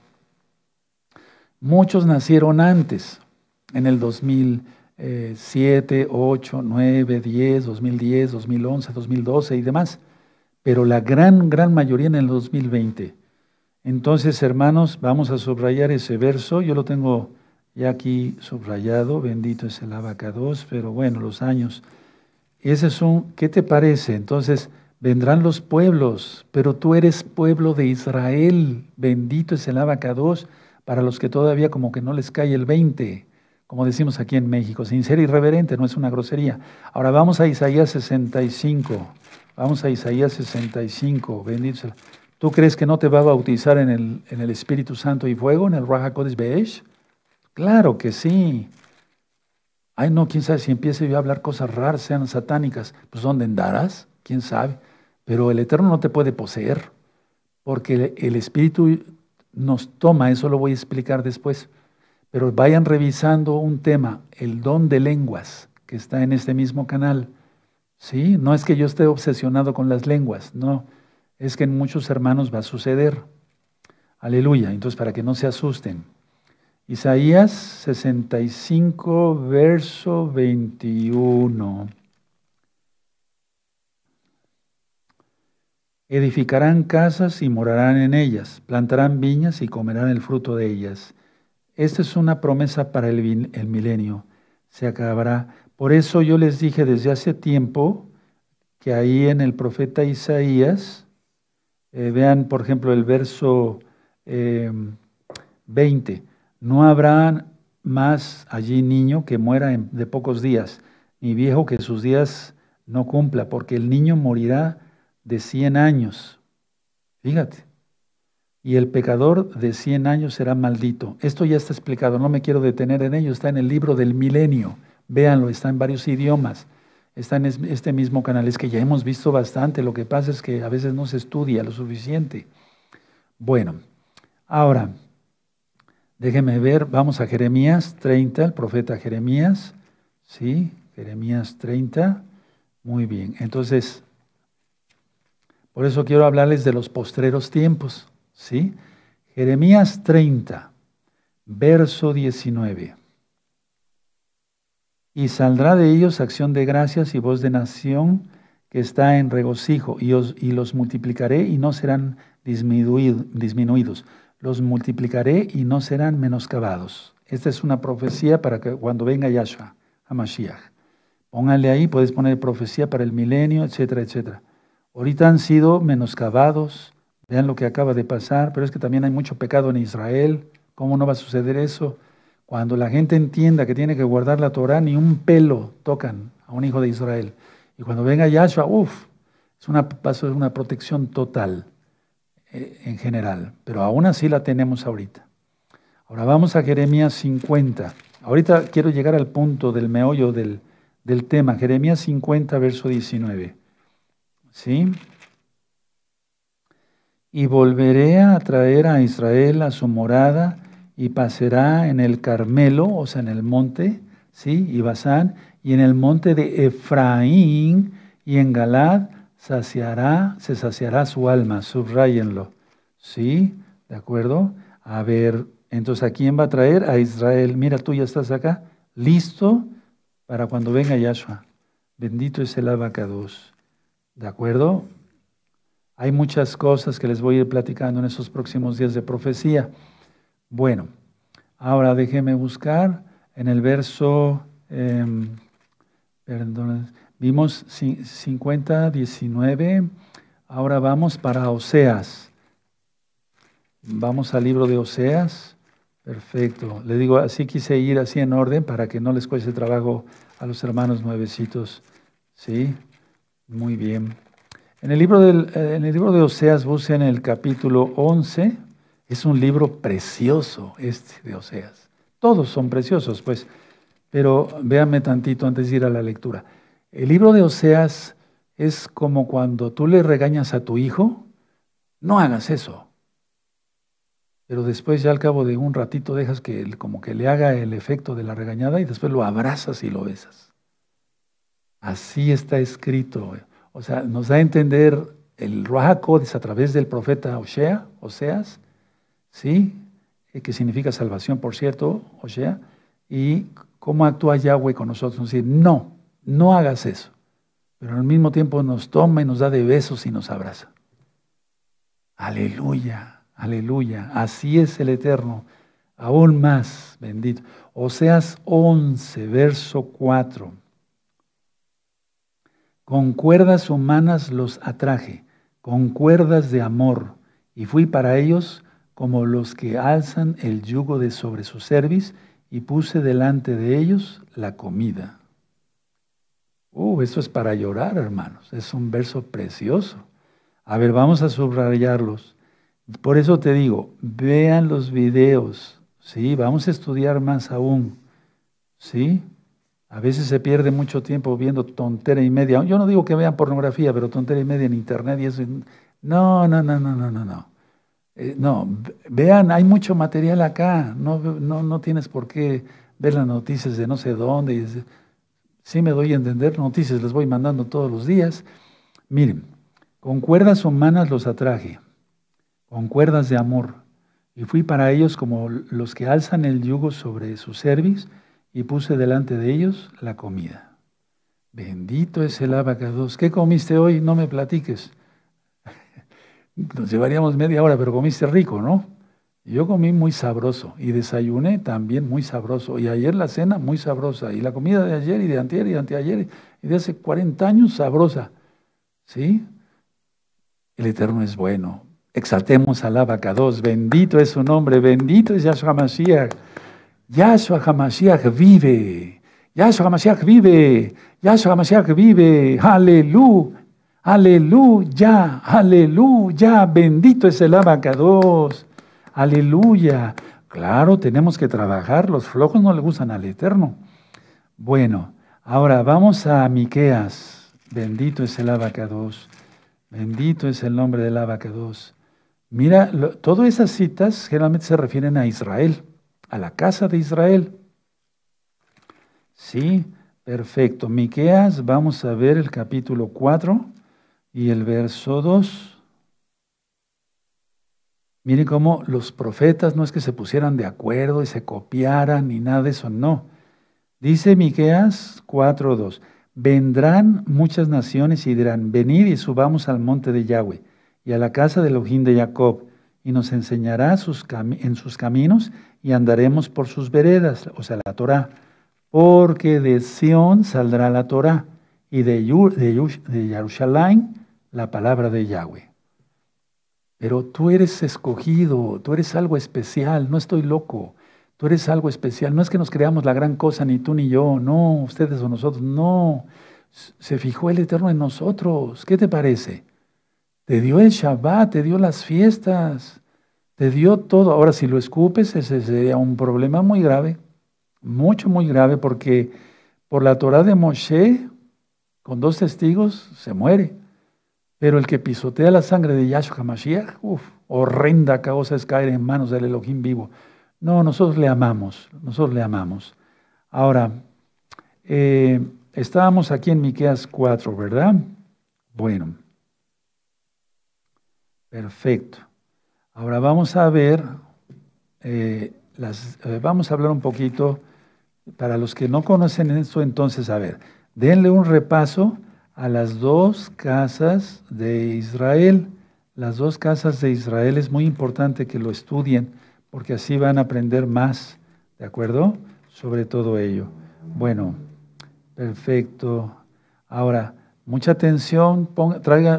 Muchos nacieron antes, en el 2007, 8, 9, 10, 2010, 2011, 2012 y demás, pero la gran, gran mayoría en el 2020. Entonces, hermanos, vamos a subrayar ese verso. Yo lo tengo ya aquí subrayado, bendito es el abacados, pero bueno, los años. Ese es un, ¿qué te parece? Entonces, Vendrán los pueblos, pero tú eres pueblo de Israel. Bendito es el abacados para los que todavía como que no les cae el 20, como decimos aquí en México, sin ser irreverente, no es una grosería. Ahora vamos a Isaías 65. Vamos a Isaías 65, bendito ¿Tú crees que no te va a bautizar en el, en el Espíritu Santo y fuego, en el Raja Kodesh Be'esh? Claro que sí. Ay, no, quién sabe si empiece yo a hablar cosas raras, sean satánicas. Pues ¿dónde andarás? ¿Quién sabe? Pero el Eterno no te puede poseer, porque el Espíritu nos toma, eso lo voy a explicar después. Pero vayan revisando un tema, el don de lenguas, que está en este mismo canal. ¿Sí? No es que yo esté obsesionado con las lenguas, no. Es que en muchos hermanos va a suceder. Aleluya. Entonces, para que no se asusten. Isaías 65, verso 21. Edificarán casas y morarán en ellas, plantarán viñas y comerán el fruto de ellas. Esta es una promesa para el, milenio. Se acabará. Por eso yo les dije desde hace tiempo que ahí en el profeta Isaías, eh, vean por ejemplo el verso 20, em, no habrá más allí niño que muera de pocos días, ni viejo que sus días no cumpla, porque el niño morirá de 100 años. Fíjate y el pecador de 100 años será maldito. Esto ya está explicado, no me quiero detener en ello, está en el libro del milenio. Véanlo, está en varios idiomas, está en este mismo canal. Es que ya hemos visto bastante, lo que pasa es que a veces no se estudia lo suficiente. Bueno, ahora, déjenme ver, vamos a Jeremías 30, el profeta Jeremías, ¿sí? Jeremías 30, muy bien. Entonces, por eso quiero hablarles de los postreros tiempos. ¿Sí? Jeremías 30, verso 19. Y saldrá de ellos acción de gracias y voz de nación que está en regocijo, y, y los multiplicaré y no serán disminuidos. Los multiplicaré y no serán menoscabados. Esta es una profecía para que cuando venga Yahshua, a Mashiach. Pónganle ahí, puedes poner profecía para el milenio, etcétera, etcétera. Ahorita han sido menoscabados, Vean lo que acaba de pasar, pero es que también hay mucho pecado en Israel. ¿Cómo no va a suceder eso? Cuando la gente entienda que tiene que guardar la Torah, ni un pelo tocan a un hijo de Israel. Y cuando venga Yahshua, uff, es una, una protección total eh, en general. Pero aún así la tenemos ahorita. Ahora vamos a Jeremías 50. Ahorita quiero llegar al punto del meollo del, del tema. Jeremías 50, verso 19. ¿Sí? y volveré a traer a Israel a su morada y pasará en el Carmelo, o sea, en el monte, ¿sí? Y Basán, y en el monte de Efraín y en Galad saciará, se saciará su alma, subrayenlo, ¿sí? ¿De acuerdo? A ver, entonces, ¿a quién va a traer? A Israel. Mira, tú ya estás acá, listo para cuando venga Yahshua. Bendito es el abacados. ¿De acuerdo? Hay muchas cosas que les voy a ir platicando en esos próximos días de profecía. Bueno, ahora déjeme buscar en el verso, em, perdón, vimos 50, 19, ahora vamos para Oseas. Vamos al libro de Oseas. Perfecto. Le digo, así quise ir así en orden para que no les cueste trabajo a los hermanos nuevecitos. ¿Sí? Muy bien. En el libro, del, eh, en el libro de Oseas, busquen el capítulo 11. Es un libro precioso este de Oseas. Todos son preciosos, pues, pero véanme tantito antes de ir a la lectura. El libro de Oseas es como cuando tú le regañas a tu hijo, no hagas eso. Pero después ya al cabo de un ratito dejas que como que le haga el efecto de la regañada y después lo abrazas y lo besas. Así está escrito. O sea, nos da a entender el Ruach a través del profeta Osea, Oseas, ¿sí? Eh, que significa salvación, por cierto, Osea, y cómo actúa Yahweh con nosotros. Decir, no, no hagas eso. Pero al mismo tiempo nos toma y nos da de besos y nos abraza. Aleluya, aleluya. Así es el Eterno. Aún más, bendito. Oseas 11, verso 4. Con cuerdas humanas los atraje, con cuerdas de amor, y fui para ellos como los que alzan el yugo de sobre su cerviz y puse delante de ellos la comida. Uh, eso es para llorar, hermanos. Es un verso precioso. A ver, vamos a subrayarlos. Por eso te digo, vean los videos, ¿sí? Vamos a estudiar más aún, ¿sí? A veces se pierde mucho tiempo viendo tontera y media. Yo no digo que vean pornografía, pero tontera y media en internet y eso. No, no, no, no, no, no, no. Eh, no, vean, hay mucho material acá. No, no, no tienes por qué ver las noticias de no sé dónde. Sí me doy a entender, noticias les voy mandando todos los días. Miren, con cuerdas humanas los atraje, con cuerdas de amor, y fui para ellos como los que alzan el yugo sobre su cerviz, y puse delante de ellos la comida. Bendito es el abacados. ¿Qué comiste hoy? No me platiques. Nos llevaríamos media hora, pero comiste rico, ¿no? Yo comí muy sabroso y desayuné también muy sabroso. Y ayer la cena muy sabrosa. Y la comida de ayer y de antier y de anteayer y de hace 40 años sabrosa. ¿Sí? El Eterno es bueno. Exaltemos al Abacados. Bendito es su nombre. Bendito es Yahshua Mashiach. Yahshua HaMashiach vive. Yahshua HaMashiach vive. Yahshua HaMashiach vive. Aleluya. Aleluya. Aleluya. Bendito es el Abacados. Aleluya. Claro, tenemos que trabajar. Los flojos no le gustan al Eterno. Bueno, ahora vamos a Miqueas. Bendito es el abacados. Bendito es el nombre del abacados. Mira, todas esas citas generalmente se refieren a Israel, a la casa de Israel. Sí, perfecto. Miqueas, vamos a ver el capítulo 4 y el verso 2. Miren cómo los profetas no es que se pusieran de acuerdo y se copiaran ni nada de eso, no. Dice Miqueas 4:2, vendrán muchas naciones y dirán, venid y subamos al monte de Yahweh y a la casa del Elohim de Jacob, y nos enseñará sus en sus caminos y andaremos por sus veredas, o sea, la Torah, porque de Sión saldrá la Torah y de, Jerusalén la palabra de Yahweh. Pero tú eres escogido, tú eres algo especial, no estoy loco, tú eres algo especial. No es que nos creamos la gran cosa, ni tú ni yo, no, ustedes o nosotros, no. Se fijó el Eterno en nosotros. ¿Qué te parece? Te dio el Shabbat, te dio las fiestas, te dio todo. Ahora, si lo escupes, ese sería un problema muy grave, mucho, muy grave, porque por la Torah de Moshe, con dos testigos, se muere. Pero el que pisotea la sangre de Yahshua HaMashiach, uff, horrenda causa es caer en manos del Elohim vivo. No, nosotros le amamos, nosotros le amamos. Ahora, eh, estábamos aquí en Miqueas 4, ¿verdad? Bueno, perfecto. Ahora vamos a ver, eh, las, eh, vamos a hablar un poquito, para los que no conocen esto, entonces, a ver, denle un repaso a las dos casas de Israel. Las dos casas de Israel es muy importante que lo estudien porque así van a aprender más, ¿de acuerdo? Sobre todo ello. Bueno, perfecto. Ahora, mucha atención,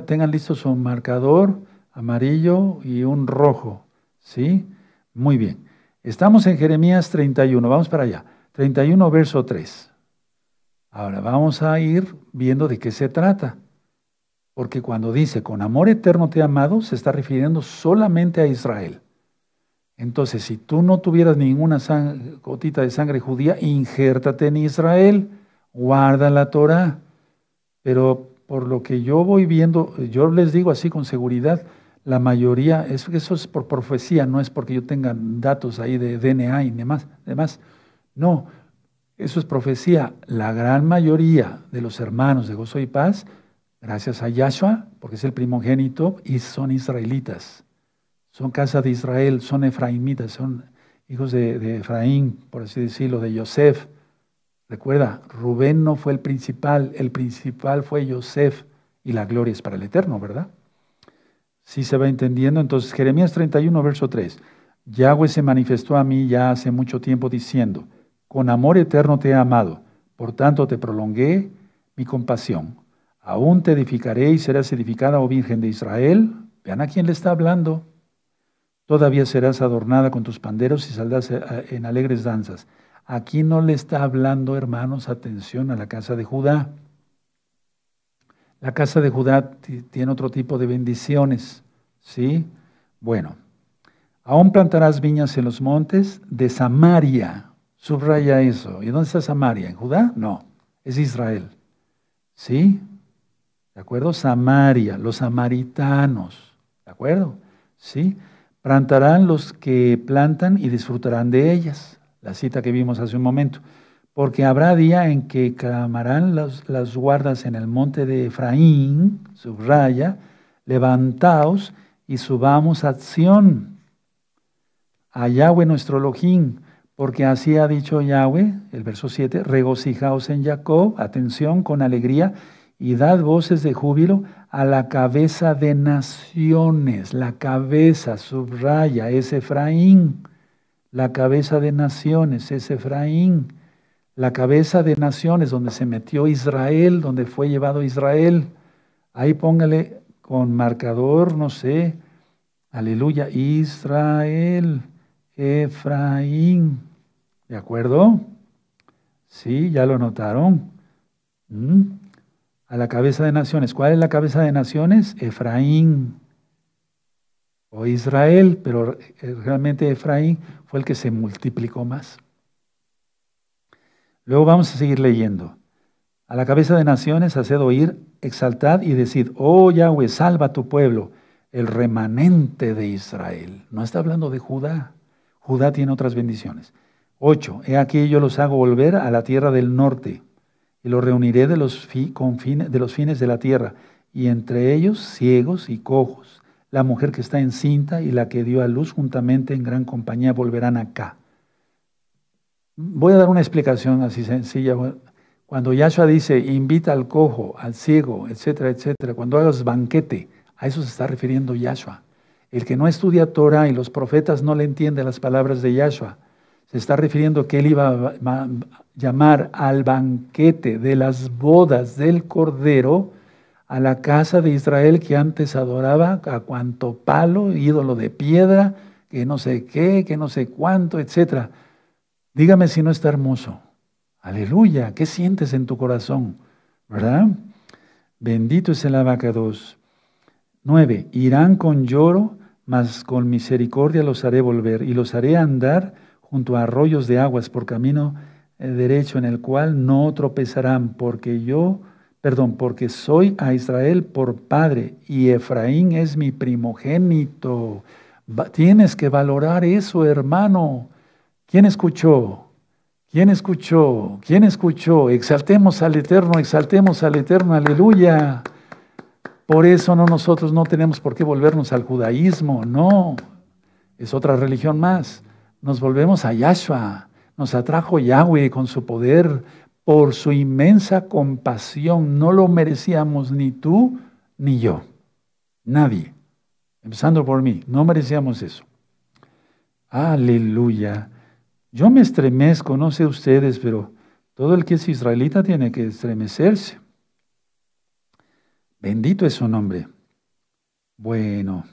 tengan listo su marcador amarillo y un rojo, ¿sí? Muy bien. Estamos en Jeremías 31, vamos para allá. 31, verso 3. Ahora vamos a ir viendo de qué se trata. Porque cuando dice, con amor eterno te he amado, se está refiriendo solamente a Israel. Entonces, si tú no tuvieras ninguna gotita de sangre judía, injértate en Israel, guarda la Torah. Pero por lo que yo voy viendo, yo les digo así con seguridad, la mayoría, eso, es por profecía, no es porque yo tenga datos ahí de DNA y demás. No, eso es profecía. La gran mayoría de los hermanos de gozo y paz, gracias a Yahshua, porque es el primogénito, y son israelitas. Son casa de Israel, son efraimitas, son hijos de, Efraín, por así decirlo, de Yosef. Recuerda, Rubén no fue el principal, el principal fue Yosef, y la gloria es para el eterno, ¿verdad? Sí se va entendiendo. Entonces, Jeremías 31, verso 3. Yahweh se manifestó a mí ya hace mucho tiempo diciendo, con amor eterno te he amado, por tanto te prolongué mi compasión. Aún te edificaré y serás edificada, oh Virgen de Israel. Vean a quién le está hablando. Todavía serás adornada con tus panderos y saldrás eh, en alegres danzas. Aquí no le está hablando, hermanos, atención a la casa de Judá. La casa de Judá tiene otro tipo de bendiciones, ¿sí? Bueno, aún plantarás viñas en los montes de Samaria. Subraya eso. ¿Y dónde está Samaria? ¿En Judá? No, es Israel. ¿Sí? ¿De acuerdo? Samaria, los samaritanos. ¿De acuerdo? ¿Sí? Plantarán los que plantan y disfrutarán de ellas. La cita que vimos hace un momento. Porque habrá día en que clamarán las guardas en el monte de Efraín, subraya, levantaos y subamos a acción a Yahweh nuestro Elohim, porque así ha dicho Yahweh, el verso 7, regocijaos en Jacob, atención, con alegría, y dad voces de júbilo a la cabeza de naciones. La cabeza, subraya, es Efraín. La cabeza de naciones es Efraín. La cabeza de naciones, donde se metió Israel, donde fue llevado Israel. Ahí póngale con marcador, no sé, aleluya, Israel, Efraín. ¿De acuerdo? Sí, ya lo notaron. ¿Mm? a la cabeza de naciones. ¿Cuál es la cabeza de naciones? Efraín o Israel, pero eh, realmente Efraín fue el que se multiplicó más. Luego vamos a seguir leyendo. A la cabeza de naciones haced oír, exaltad y decid, oh Yahweh, salva a tu pueblo, el remanente de Israel. No está hablando de Judá. Judá tiene otras bendiciones. Ocho, he aquí yo los hago volver a la tierra del norte y los reuniré de los, de los fines de la tierra, y entre ellos ciegos y cojos. La mujer que está encinta y la que dio a luz juntamente en gran compañía volverán acá. Voy a dar una explicación así sencilla. Cuando Yahshua dice, invita al cojo, al ciego, etcétera, etcétera, cuando hagas banquete, a eso se está refiriendo Yahshua. El que no estudia Torah y los profetas no le entienden las palabras de Yahshua. Se está refiriendo que él iba a llamar al banquete de las bodas del Cordero a la casa de Israel que antes adoraba a cuanto palo, ídolo de piedra, que no sé qué, que no sé cuánto, etc. Dígame si no está hermoso. Aleluya, ¿qué sientes en tu corazón? ¿Verdad? Bendito es el abacados. Nueve, irán con lloro, mas con misericordia los haré volver y los haré andar junto a arroyos de aguas por camino eh, derecho en el cual no tropezarán, porque yo, perdón, porque soy a Israel por padre y Efraín es mi primogénito. Tienes que valorar eso, hermano. ¿Quién escuchó? ¿Quién escuchó? ¿Quién escuchó? Exaltemos al Eterno, exaltemos al Eterno, aleluya. Por eso no nosotros no tenemos por qué volvernos al judaísmo, no. Es otra religión más nos volvemos a Yahshua. Nos atrajo Yahweh con su poder por su inmensa compasión. No lo merecíamos ni tú ni yo. Nadie. Empezando por mí. No merecíamos eso. Aleluya. Yo me estremezco, no sé ustedes, pero todo el que es israelita tiene que estremecerse. Bendito es su nombre. Bueno.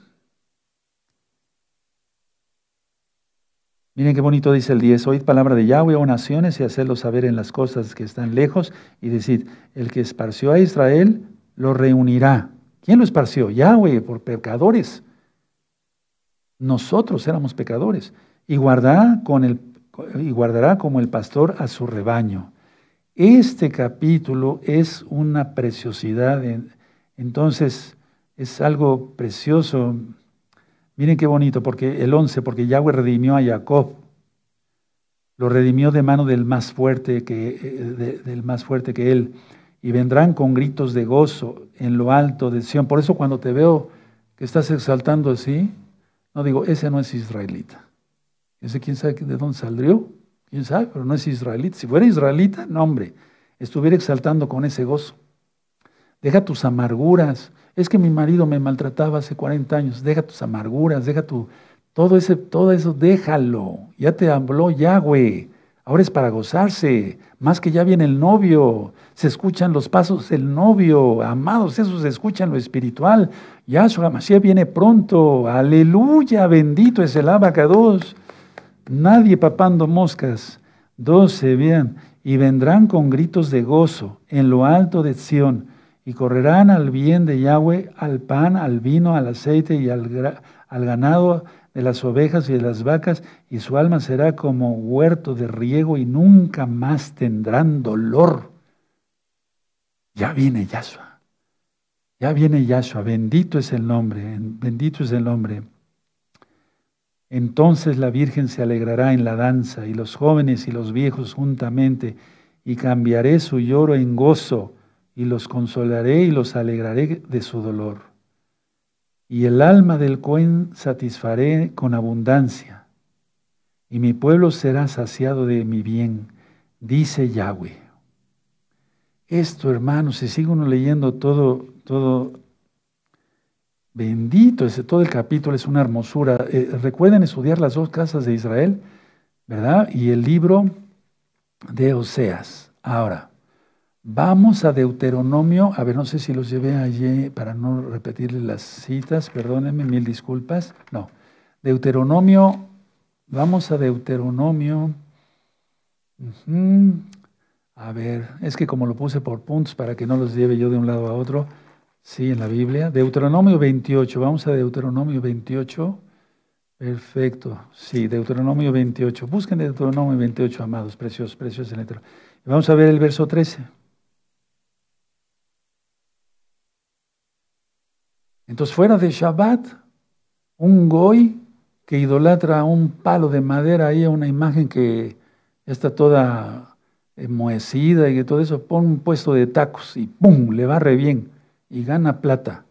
Miren qué bonito dice el 10. Oíd palabra de Yahweh, oh naciones, y hacedlo saber en las cosas que están lejos, y decid, el que esparció a Israel lo reunirá. ¿Quién lo esparció? Yahweh, por pecadores. Nosotros éramos pecadores. Y guardará, con el, y guardará como el pastor a su rebaño. Este capítulo es una preciosidad. Entonces, es algo precioso. Miren qué bonito, porque el 11, porque Yahweh redimió a Jacob. Lo redimió de mano del más fuerte que, eh, del más fuerte que él. Y vendrán con gritos de gozo en lo alto de Sión. Por eso cuando te veo que estás exaltando así, no digo, ese no es israelita. Ese quién sabe de dónde saldrió, quién sabe, pero no es israelita. Si fuera israelita, no hombre, estuviera exaltando con ese gozo. Deja tus amarguras, es que mi marido me maltrataba hace 40 años, deja tus amarguras, deja tu, todo, ese, todo eso, déjalo. Ya te habló Yahweh. Ahora es para gozarse, más que ya viene el novio, se escuchan los pasos del novio, amados, eso se escucha en lo espiritual. Yahshua Mashiach viene pronto, aleluya, bendito es el abacados. Nadie papando moscas, 12, bien, y vendrán con gritos de gozo en lo alto de Sión, y correrán al bien de Yahweh, al pan, al vino, al aceite y al, al ganado de las ovejas y de las vacas, y su alma será como huerto de riego y nunca más tendrán dolor. Ya viene Yahshua. Ya viene Yahshua. Bendito es el nombre. Bendito es el nombre. Entonces la Virgen se alegrará en la danza, y los jóvenes y los viejos juntamente, y cambiaré su lloro en gozo, y los consolaré y los alegraré de su dolor. Y el alma del Cohen satisfaré con abundancia, y mi pueblo será saciado de mi bien, dice Yahweh. Esto, hermanos, si sigue uno leyendo todo, todo Bendito, ese, todo el capítulo es una hermosura. Eh, recuerden estudiar las dos casas de Israel, ¿verdad? Y el libro de Oseas. Ahora, vamos a Deuteronomio. A ver, no sé si los llevé allí para no repetirles las citas, perdónenme, mil disculpas. No, Deuteronomio, vamos a Deuteronomio. A ver, es que como lo puse por puntos para que no los lleve yo de un lado a otro. Sí, en la Biblia. Deuteronomio 28. Vamos a Deuteronomio 28. Perfecto. Sí, Deuteronomio 28. Busquen Deuteronomio 28, amados, preciosos, preciosos en letra. Vamos a ver el verso 13. Entonces, fuera de Shabbat, un goy que idolatra un palo de madera ahí, una imagen que está toda enmohecida y que todo eso, pone un puesto de tacos y ¡pum! le va re bien y gana plata.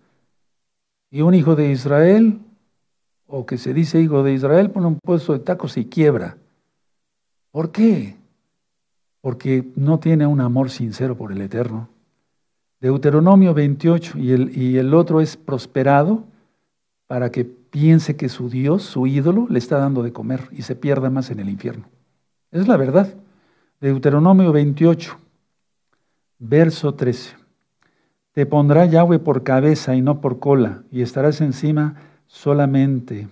Y un hijo de Israel, o que se dice hijo de Israel, pone un puesto de tacos y quiebra. ¿Por qué? Porque no tiene un amor sincero por el Eterno. Deuteronomio 28, y el, y el otro es prosperado para que piense que su Dios, su ídolo, le está dando de comer y se pierda más en el infierno. Es la verdad. Deuteronomio 28, verso 13. Te pondrá Yahweh por cabeza y no por cola, y estarás encima solamente.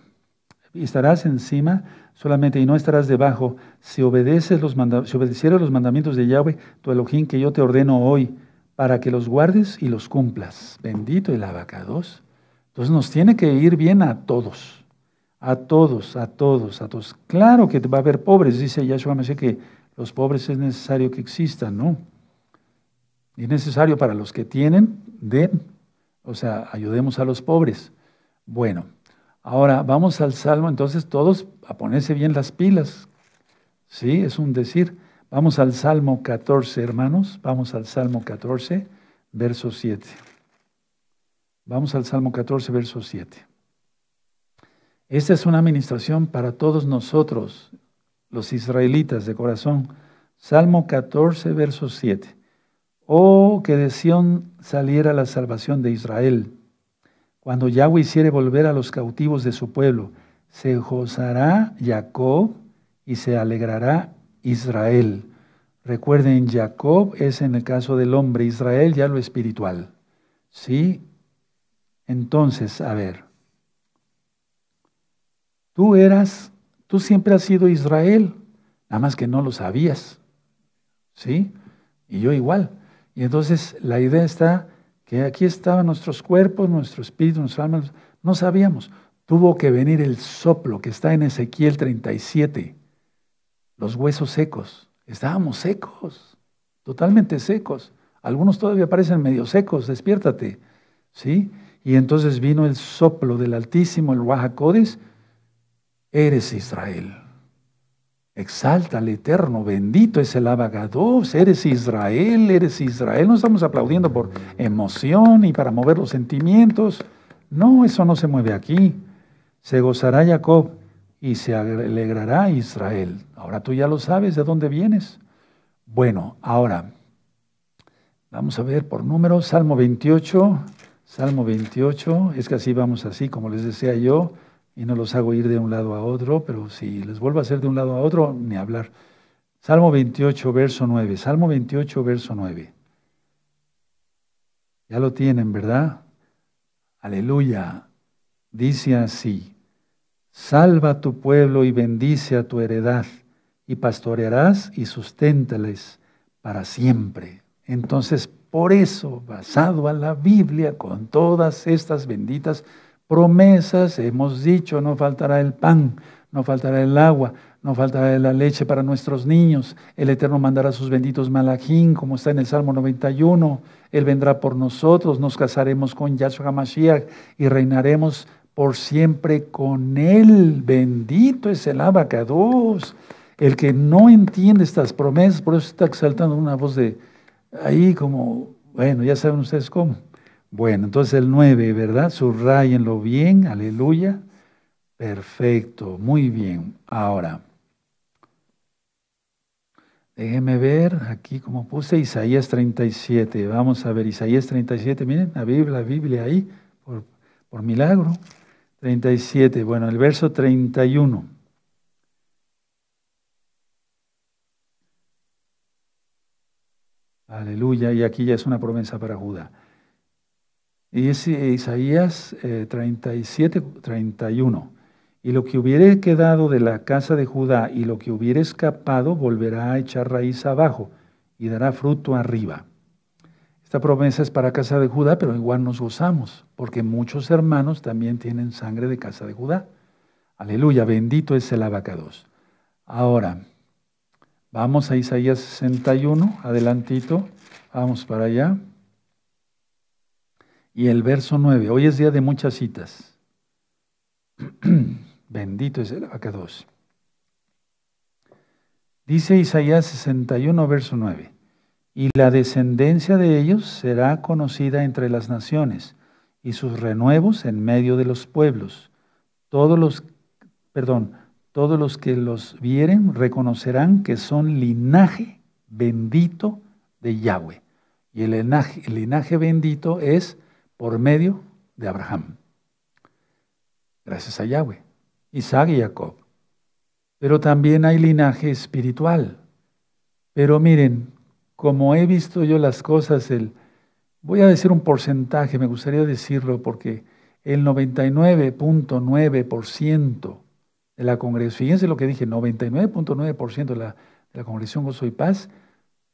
Y estarás encima solamente y no estarás debajo. Si, obedeces los si obedecieres los mandamientos de Yahweh, tu Elohim, que yo te ordeno hoy, para que los guardes y los cumplas. Bendito el abacados. Entonces nos tiene que ir bien a todos. A todos, a todos, a todos. Claro que va a haber pobres, dice Yahshua sé que los pobres es necesario que existan, ¿no? Y necesario para los que tienen, den. O sea, ayudemos a los pobres. Bueno, ahora vamos al Salmo, entonces todos a ponerse bien las pilas. Sí, es un decir. Vamos al Salmo 14, hermanos. Vamos al Salmo 14, verso 7. Vamos al Salmo 14, verso 7. Esta es una administración para todos nosotros, los israelitas de corazón. Salmo 14, verso 7. Oh, que de Sión saliera la salvación de Israel. Cuando Yahweh hiciere volver a los cautivos de su pueblo, se gozará Jacob y se alegrará Israel. Recuerden, Jacob es en el caso del hombre, Israel ya lo espiritual. ¿Sí? Entonces, a ver, tú eras, tú siempre has sido Israel, nada más que no lo sabías. ¿Sí? Y yo igual. Y entonces la idea está que aquí estaban nuestros cuerpos, nuestro espíritu, nuestras almas. No sabíamos. Tuvo que venir el soplo que está en Ezequiel 37. Los huesos secos. Estábamos secos, totalmente secos. Algunos todavía parecen medio secos, despiértate. ¿Sí? Y entonces vino el soplo del Altísimo, el Wahakodis. Eres Israel. Exalta al Eterno, bendito es el abagador, eres Israel, eres Israel. No estamos aplaudiendo por emoción y para mover los sentimientos. No, eso no se mueve aquí. Se gozará Jacob y se alegrará Israel. Ahora tú ya lo sabes de dónde vienes. Bueno, ahora vamos a ver por número, Salmo 28, Salmo 28, es que así vamos así, como les decía yo y no los hago ir de un lado a otro, pero si les vuelvo a hacer de un lado a otro, ni hablar. Salmo 28, verso 9. Salmo 28, verso 9. Ya lo tienen, ¿verdad? Aleluya. Dice así, salva a tu pueblo y bendice a tu heredad, y pastorearás y susténtales para siempre. Entonces, por eso, basado a la Biblia, con todas estas benditas promesas, hemos dicho, no faltará el pan, no faltará el agua, no faltará la leche para nuestros niños. El Eterno mandará sus benditos malajín, como está en el Salmo 91. Él vendrá por nosotros, nos casaremos con Yahshua HaMashiach y reinaremos por siempre con Él. Bendito es el abacados. El que no entiende estas promesas, por eso está exaltando una voz de ahí como, bueno, ya saben ustedes cómo. Bueno, entonces el 9, ¿verdad? Subrayenlo bien, aleluya. Perfecto, muy bien. Ahora, déjenme ver aquí como puse Isaías 37. Vamos a ver Isaías 37. Miren, la Biblia, la Biblia ahí, por, por milagro. 37. Bueno, el verso 31. Aleluya, y aquí ya es una promesa para Judá. Y es Isaías 37, eh, 31. Y lo que hubiere quedado de la casa de Judá y lo que hubiere escapado volverá a echar raíz abajo y dará fruto arriba. Esta promesa es para casa de Judá, pero igual nos gozamos, porque muchos hermanos también tienen sangre de casa de Judá. Aleluya, bendito es el abacados. Ahora, Vamos a Isaías 61, adelantito, vamos para allá. Y el verso 9, hoy es día de muchas citas. Bendito es el abacados. Dice Isaías 61, verso 9, y la descendencia de ellos será conocida entre las naciones, y sus renuevos en medio de los pueblos. Todos los, perdón, todos los que los vieren reconocerán que son linaje bendito de Yahweh. Y el linaje, el linaje bendito es por medio de Abraham. Gracias a Yahweh, Isaac y Jacob. Pero también hay linaje espiritual. Pero miren, como he visto yo las cosas, el, voy a decir un porcentaje, me gustaría decirlo porque el 99.9% de la congregación, fíjense lo que dije, 99.9% de la, de la congregación Gozo y Paz,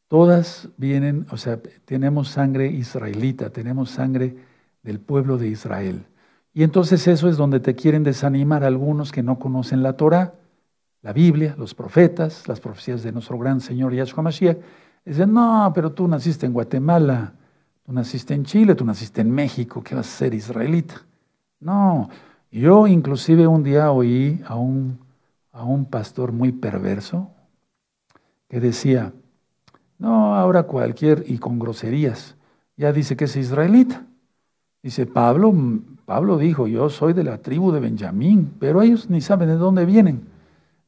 todas vienen, o sea, tenemos sangre israelita, tenemos sangre del pueblo de Israel. Y entonces eso es donde te quieren desanimar algunos que no conocen la Torah, la Biblia, los profetas, las profecías de nuestro gran Señor Yahshua Mashiach. Dicen, no, pero tú naciste en Guatemala, tú naciste en Chile, tú naciste en México, ¿qué vas a ser israelita? No, yo inclusive un día oí a un, a un pastor muy perverso que decía, no, ahora cualquier, y con groserías, ya dice que es israelita. Dice, Pablo, Pablo dijo, yo soy de la tribu de Benjamín, pero ellos ni saben de dónde vienen.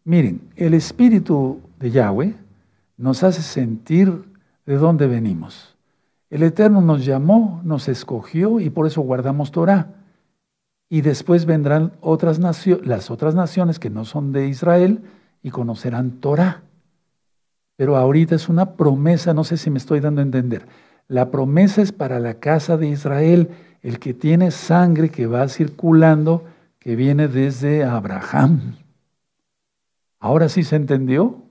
Miren, el espíritu de Yahweh nos hace sentir de dónde venimos. El Eterno nos llamó, nos escogió y por eso guardamos Torah y después vendrán otras las otras naciones que no son de Israel y conocerán Torah. Pero ahorita es una promesa, no sé si me estoy dando a entender. La promesa es para la casa de Israel, el que tiene sangre que va circulando, que viene desde Abraham. ¿Ahora sí se entendió?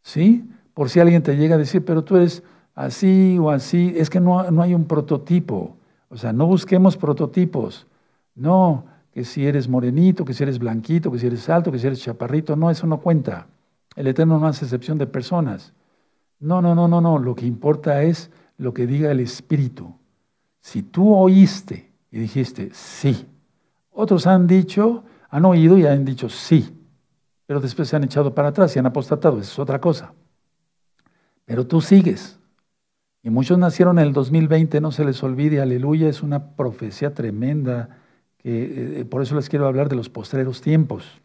¿Sí? Por si alguien te llega a decir, pero tú eres así o así, es que no, no hay un prototipo. O sea, no busquemos prototipos. No, que si eres morenito, que si eres blanquito, que si eres alto, que si eres chaparrito, no, eso no cuenta. El Eterno no hace excepción de personas. No, no, no, no, no. Lo que importa es lo que diga el Espíritu. Si tú oíste y dijiste sí, otros han dicho, han oído y han dicho sí, pero después se han echado para atrás y han apostatado, eso es otra cosa. Pero tú sigues. Y muchos nacieron en el 2020, no se les olvide, aleluya, es una profecía tremenda que eh, por eso les quiero hablar de los postreros tiempos.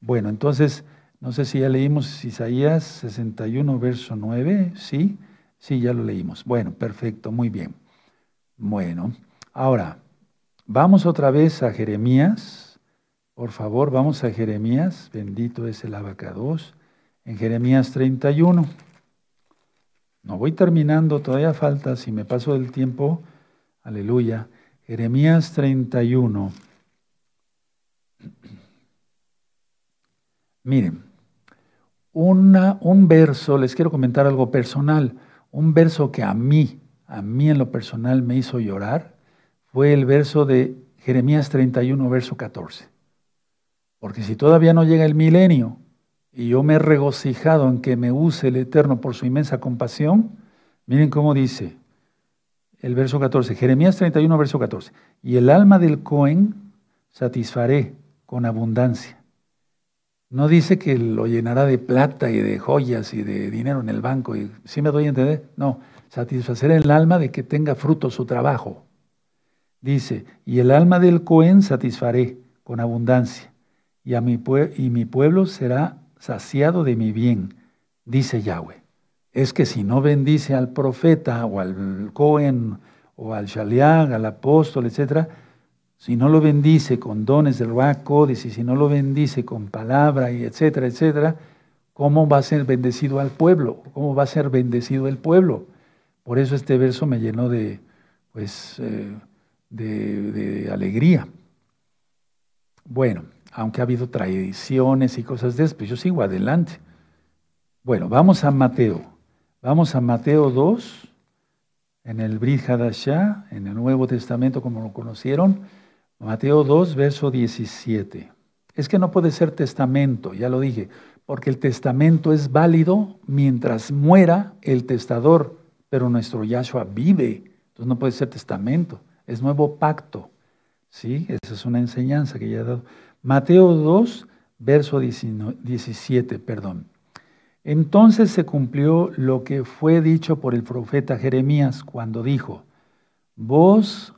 Bueno, entonces, no sé si ya leímos Isaías 61, verso 9, ¿sí? Sí, ya lo leímos. Bueno, perfecto, muy bien. Bueno, ahora, vamos otra vez a Jeremías. Por favor, vamos a Jeremías. Bendito es el abacados. En Jeremías 31. No voy terminando, todavía falta, si me paso del tiempo, aleluya. Jeremías 31. Miren, un verso, les quiero comentar algo personal, un verso que a mí, a mí en lo personal me hizo llorar, fue el verso de Jeremías 31, verso 14. Porque si todavía no llega el milenio y yo me he regocijado en que me use el Eterno por su inmensa compasión, miren cómo dice el verso 14, Jeremías 31, verso 14, y el alma del Cohen satisfaré con abundancia no dice que lo llenará de plata y de joyas y de dinero en el banco. Y, ¿Sí me doy a entender? No, satisfacer el alma de que tenga fruto su trabajo. Dice, y el alma del Cohen satisfaré con abundancia, y, a mi y mi pueblo será saciado de mi bien, dice Yahweh. Es que si no bendice al profeta o al Cohen o al Shaliag, al apóstol, etcétera, si no lo bendice con dones del Ruach y si no lo bendice con palabra y etcétera, etcétera, ¿cómo va a ser bendecido al pueblo? ¿Cómo va a ser bendecido el pueblo? Por eso este verso me llenó de, pues, eh, de, alegría. Bueno, aunque ha habido tradiciones y cosas de eso, pues yo sigo adelante. Bueno, vamos a Mateo. Vamos a Mateo 2, en el Hadashah, en el Nuevo Testamento como lo conocieron. Mateo 2, verso 17. Es que no puede ser testamento, ya lo dije, porque el testamento es válido mientras muera el testador, pero nuestro Yahshua vive, entonces no puede ser testamento, es nuevo pacto. ¿Sí? Esa es una enseñanza que ya he dado. Mateo 2, verso 17, perdón. Entonces se cumplió lo que fue dicho por el profeta Jeremías cuando dijo, vos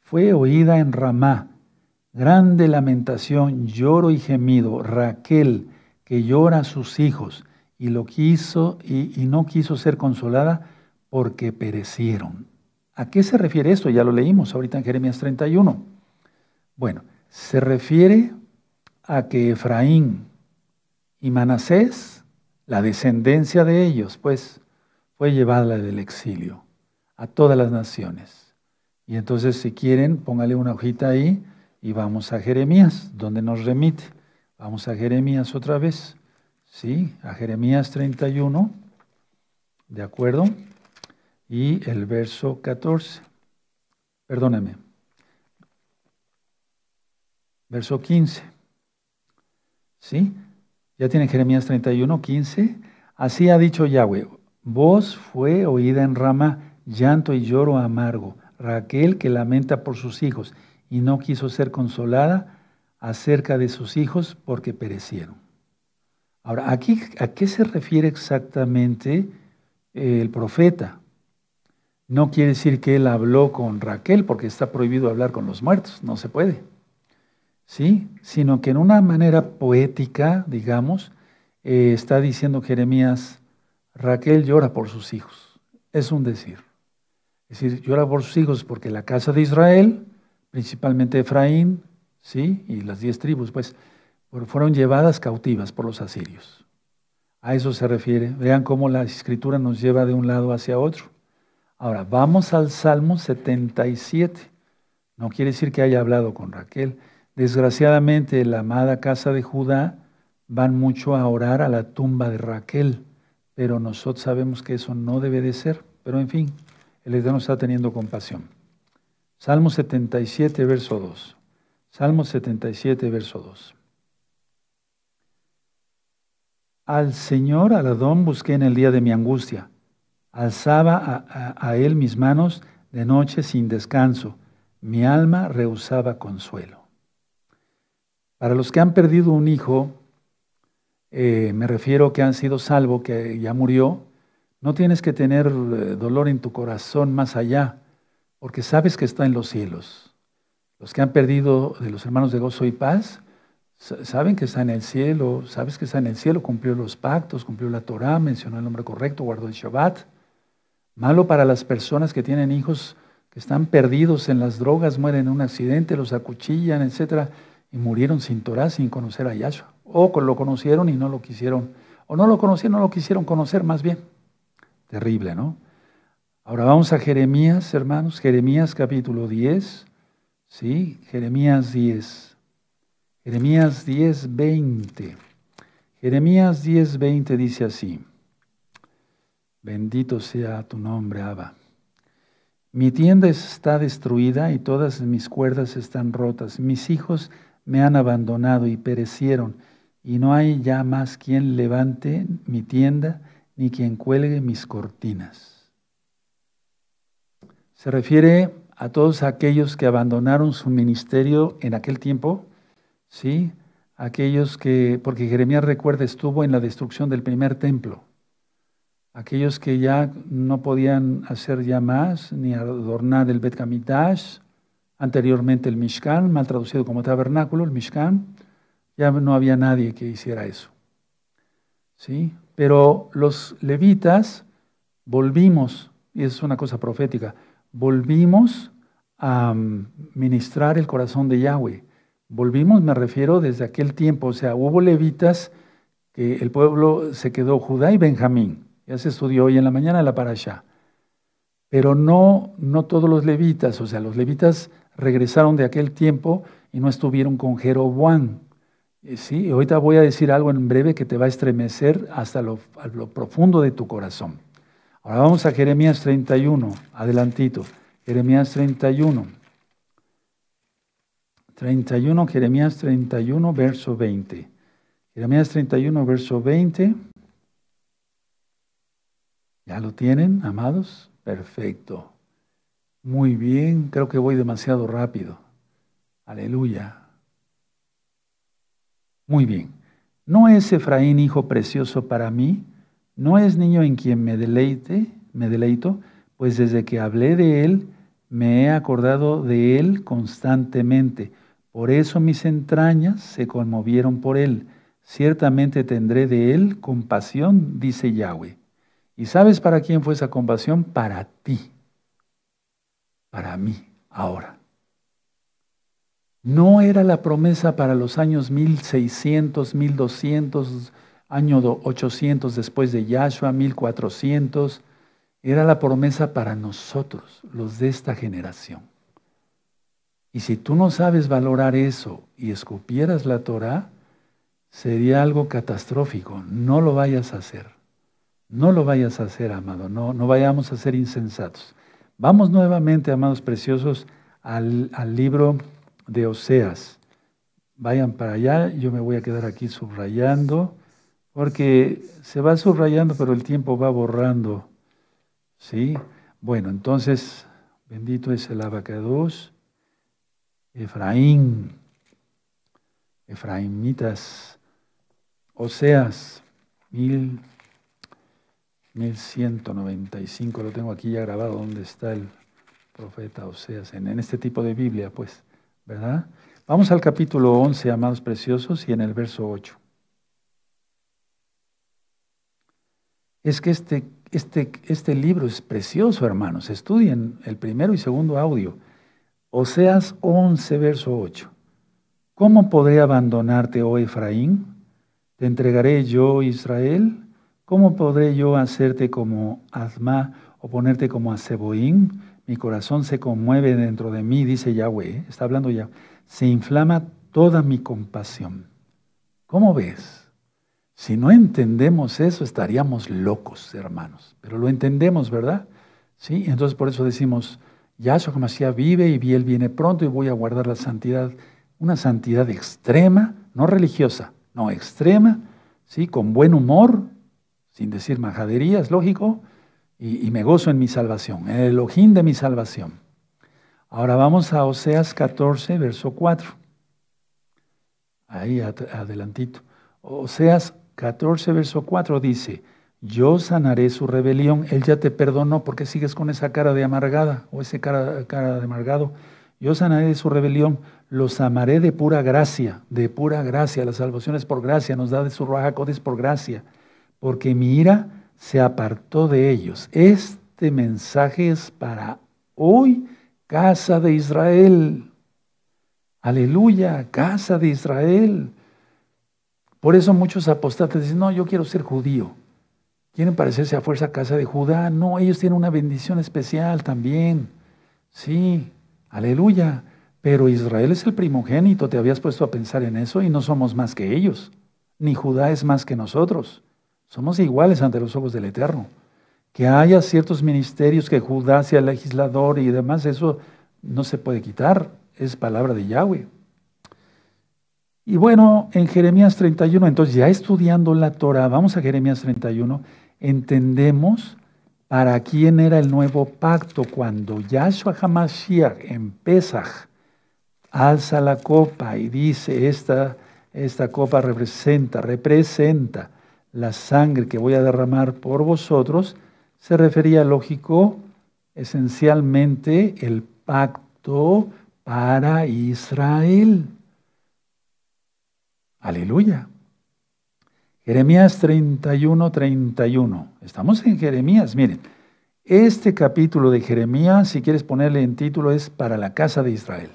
fue oída en Ramá, grande lamentación, lloro y gemido, Raquel que llora a sus hijos y lo quiso y, no quiso ser consolada porque perecieron. ¿A qué se refiere esto? Ya lo leímos ahorita en Jeremías 31. Bueno, se refiere a que Efraín y Manasés, la descendencia de ellos, pues, fue llevada del exilio a todas las naciones. Y entonces, si quieren, póngale una hojita ahí y vamos a Jeremías, donde nos remite. Vamos a Jeremías otra vez. ¿Sí? A Jeremías 31. ¿De acuerdo? Y el verso 14. Perdóneme. Verso 15. ¿Sí? Ya tiene Jeremías 31, 15. Así ha dicho Yahweh. Voz fue oída en rama, llanto y lloro amargo Raquel que lamenta por sus hijos y no quiso ser consolada acerca de sus hijos porque perecieron. Ahora, aquí, ¿a qué se refiere exactamente el profeta? No quiere decir que él habló con Raquel porque está prohibido hablar con los muertos, no se puede. ¿Sí? Sino que en una manera poética, digamos, eh, está diciendo Jeremías, Raquel llora por sus hijos. Es un decir. Es decir, llora por sus hijos porque la casa de Israel, principalmente Efraín, ¿sí? y las diez tribus, pues fueron llevadas cautivas por los asirios. A eso se refiere. Vean cómo la escritura nos lleva de un lado hacia otro. Ahora, vamos al Salmo 77. No quiere decir que haya hablado con Raquel. Desgraciadamente, la amada casa de Judá van mucho a orar a la tumba de Raquel, pero nosotros sabemos que eso no debe de ser. Pero en fin, el Eterno está teniendo compasión. Salmo 77, verso 2. Salmo 77, verso 2. Al Señor, al Adón, busqué en el día de mi angustia. Alzaba a, Él mis manos de noche sin descanso. Mi alma rehusaba consuelo. Para los que han perdido un hijo, eh, me refiero que han sido salvos, que ya murió, no tienes que tener eh, dolor en tu corazón más allá, porque sabes que está en los cielos. Los que han perdido de los hermanos de gozo y paz, saben que está en el cielo, sabes que está en el cielo, cumplió los pactos, cumplió la Torah, mencionó el nombre correcto, guardó el Shabbat. Malo para las personas que tienen hijos que están perdidos en las drogas, mueren en un accidente, los acuchillan, etc. Y murieron sin Torah, sin conocer a Yahshua. O lo conocieron y no lo quisieron, o no lo conocieron, no lo quisieron conocer más bien. Terrible, ¿no? Ahora vamos a Jeremías, hermanos, Jeremías capítulo 10, ¿sí? Jeremías 10. Jeremías 10, 20. Jeremías 10:20 dice así, bendito sea tu nombre, Abba. Mi tienda está destruida y todas mis cuerdas están rotas. Mis hijos me han abandonado y perecieron, y no hay ya más quien levante mi tienda ni quien cuelgue mis cortinas. Se refiere a todos aquellos que abandonaron su ministerio en aquel tiempo, ¿sí? aquellos que, porque Jeremías recuerda, estuvo en la destrucción del primer templo, aquellos que ya no podían hacer ya más, ni adornar el Bet Kamitash, anteriormente el Mishkan, mal traducido como tabernáculo, el Mishkan, ya no había nadie que hiciera eso. ¿Sí? Pero los levitas volvimos, y es una cosa profética, volvimos a mm, ministrar el corazón de Yahweh. Volvimos, me refiero, desde aquel tiempo, o sea, hubo levitas que el pueblo se quedó Judá y Benjamín. Ya se estudió hoy en la mañana la parasha. Pero no, no todos los levitas, o sea, los levitas regresaron de aquel tiempo y no estuvieron con Jeroboam. Eh, sí, ahorita voy a decir algo en breve que te va a estremecer hasta lo, lo profundo de tu corazón. Ahora vamos a Jeremías 31, adelantito. Jeremías 31. 31, Jeremías 31, verso 20. Jeremías 31, verso 20. ¿Ya lo tienen, amados? Perfecto. Muy bien, creo que voy demasiado rápido. Aleluya. Muy bien. ¿No es Efraín hijo precioso para mí? ¿No es niño en quien me deleite, me deleito? Pues desde que hablé de él, me he acordado de él constantemente. Por eso mis entrañas se conmovieron por él. Ciertamente tendré de él compasión, dice Yahweh. ¿Y sabes para quién fue esa compasión? Para ti. Para mí, ahora. No era la promesa para los años 1600, 1200, año 800 después de Yahshua, 1400. Era la promesa para nosotros, los de esta generación. Y si tú no sabes valorar eso y escupieras la Torah, sería algo catastrófico. No lo vayas a hacer. No lo vayas a hacer, amado. No, no vayamos a ser insensatos. Vamos nuevamente, amados preciosos, al, al libro de Oseas. Vayan para allá, yo me voy a quedar aquí subrayando, porque se va subrayando, pero el tiempo va borrando. ¿Sí? Bueno, entonces, bendito es el abacados. Efraín, Efraimitas, Oseas, mil, 1195, lo tengo aquí ya grabado, donde está el profeta Oseas, en, en este tipo de Biblia, pues, ¿verdad? Vamos al capítulo 11, amados preciosos, y en el verso 8. Es que este, este, este libro es precioso, hermanos. Estudien el primero y segundo audio. Oseas 11, verso 8. ¿Cómo podré abandonarte, oh Efraín? ¿Te entregaré yo, Israel? ¿Cómo podré yo hacerte como Azma o ponerte como a Seboín? Mi corazón se conmueve dentro de mí, dice Yahweh. Está hablando ya. Se inflama toda mi compasión. ¿Cómo ves? Si no entendemos eso, estaríamos locos, hermanos. Pero lo entendemos, ¿verdad? Sí, entonces por eso decimos, Yahshua Hamashiach vive y él viene pronto y voy a guardar la santidad, una santidad extrema, no religiosa, no extrema, ¿sí? con buen humor, sin decir majaderías, lógico, y, me gozo en mi salvación, en el ojín de mi salvación. Ahora vamos a Oseas 14, verso 4. Ahí adelantito. Oseas 14, verso 4 dice, yo sanaré su rebelión. Él ya te perdonó porque sigues con esa cara de amargada o esa cara, cara de amargado. Yo sanaré su rebelión, los amaré de pura gracia, de pura gracia. La salvación es por gracia, nos da de su es por gracia, porque mi ira se apartó de ellos. Este mensaje es para hoy, casa de Israel. Aleluya, casa de Israel. Por eso muchos apostates dicen, no, yo quiero ser judío. ¿Quieren parecerse a fuerza casa de Judá? No, ellos tienen una bendición especial también. Sí, aleluya. Pero Israel es el primogénito, te habías puesto a pensar en eso y no somos más que ellos. ni Judá es más que nosotros. Somos iguales ante los ojos del Eterno. Que haya ciertos ministerios, que Judá sea legislador y demás, eso no se puede quitar, es palabra de Yahweh. Y bueno, en Jeremías 31, entonces ya estudiando la Torah, vamos a Jeremías 31, entendemos para quién era el nuevo pacto cuando Yahshua HaMashiach en Pesach alza la copa y dice, esta, esta copa representa, representa la sangre que voy a derramar por vosotros, se refería, lógico, esencialmente el pacto para Israel. Aleluya. Jeremías 31, 31. Estamos en Jeremías, miren. Este capítulo de Jeremías, si quieres ponerle en título, es para la casa de Israel.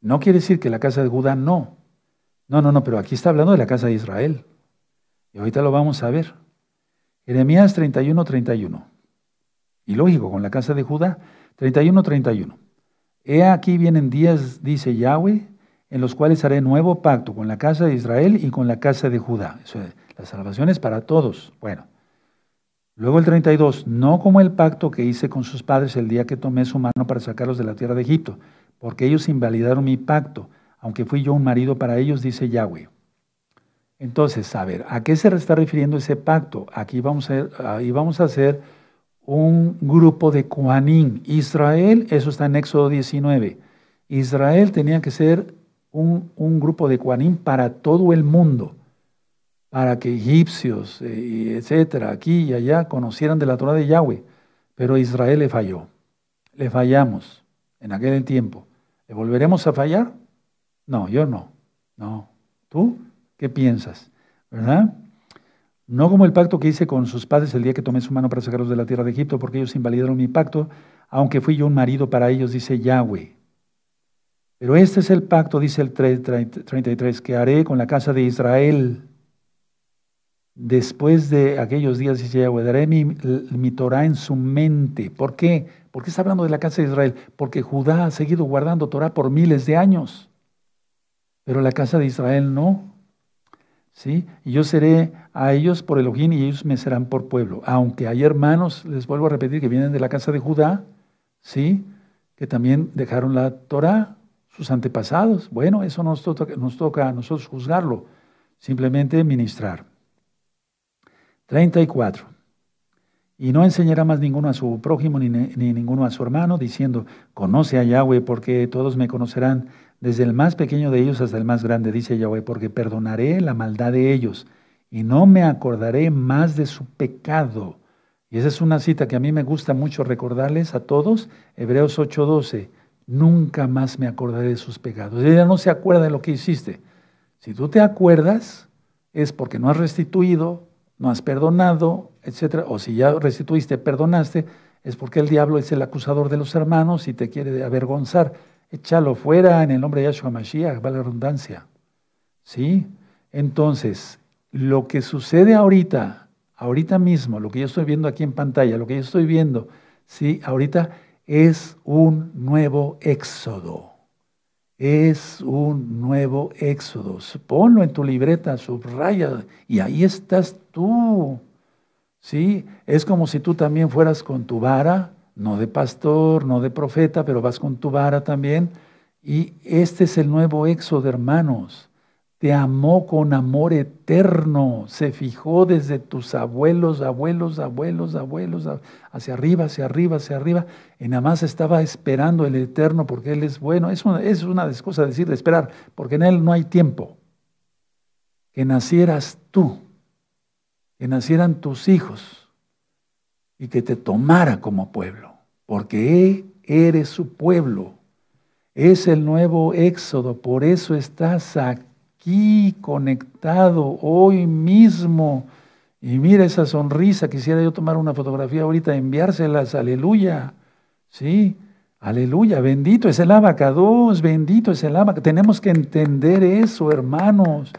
No quiere decir que la casa de Judá no. No, no, no, pero aquí está hablando de la casa de Israel. Y ahorita lo vamos a ver. Jeremías 31, 31. Y lógico, con la casa de Judá, 31, 31. He aquí vienen días, dice Yahweh, en los cuales haré nuevo pacto con la casa de Israel y con la casa de Judá. la salvación es para todos. Bueno. Luego el 32, no como el pacto que hice con sus padres el día que tomé su mano para sacarlos de la tierra de Egipto, porque ellos invalidaron mi pacto, aunque fui yo un marido para ellos, dice Yahweh. Entonces, a ver, ¿a qué se está refiriendo ese pacto? Aquí vamos a, ahí vamos a hacer un grupo de Kuanim. Israel, eso está en Éxodo 19. Israel tenía que ser un, grupo de Kuanim para todo el mundo, para que egipcios, eh, etcétera, aquí y allá conocieran de la Torah de Yahweh. Pero Israel le falló. Le fallamos en aquel tiempo. ¿Le volveremos a fallar? No, yo no. No. ¿Tú qué piensas? ¿Verdad? No como el pacto que hice con sus padres el día que tomé su mano para sacarlos de la tierra de Egipto, porque ellos invalidaron mi pacto, aunque fui yo un marido para ellos, dice Yahweh. Pero este es el pacto, dice el 33, que haré con la casa de Israel. Después de aquellos días, dice Yahweh, daré mi, mi Torah en su mente. ¿Por qué? ¿Por qué está hablando de la casa de Israel? Porque Judá ha seguido guardando Torah por miles de años. Pero la casa de Israel no. ¿Sí? Y yo seré a ellos por Elohim y ellos me serán por pueblo. Aunque hay hermanos, les vuelvo a repetir, que vienen de la casa de Judá, ¿sí? Que también dejaron la Torah sus antepasados. Bueno, eso nos toca, nos toca a nosotros juzgarlo, simplemente ministrar. 34. Y no enseñará más ninguno a su prójimo ni, ni, ninguno a su hermano, diciendo, conoce a Yahweh, porque todos me conocerán, desde el más pequeño de ellos hasta el más grande, dice Yahweh, porque perdonaré la maldad de ellos y no me acordaré más de su pecado. Y esa es una cita que a mí me gusta mucho recordarles a todos, Hebreos 8:12 nunca más me acordaré de sus pecados. Ella no se acuerda de lo que hiciste. Si tú te acuerdas, es porque no has restituido, no has perdonado, etc. O si ya restituiste, perdonaste, es porque el diablo es el acusador de los hermanos y te quiere avergonzar. Échalo fuera en el nombre de Yahshua Mashiach, vale la redundancia. ¿Sí? Entonces, lo que sucede ahorita, ahorita mismo, lo que yo estoy viendo aquí en pantalla, lo que yo estoy viendo, ¿sí? Ahorita es un nuevo éxodo. Es un nuevo éxodo. Ponlo en tu libreta, subraya, y ahí estás tú. ¿Sí? Es como si tú también fueras con tu vara, no de pastor, no de profeta, pero vas con tu vara también. Y este es el nuevo éxodo, hermanos te amó con amor eterno, se fijó desde tus abuelos, abuelos, abuelos, abuelos, hacia arriba, hacia arriba, hacia arriba, y nada más estaba esperando el eterno porque Él es bueno. Es una, es una cosa decir de esperar, porque en Él no hay tiempo. Que nacieras tú, que nacieran tus hijos y que te tomara como pueblo, porque eres su pueblo. Es el nuevo éxodo, por eso estás aquí conectado hoy mismo. Y mira esa sonrisa, quisiera yo tomar una fotografía ahorita, enviárselas, aleluya. Sí, aleluya, bendito es el abacados, bendito es el abacados. Tenemos que entender eso, hermanos.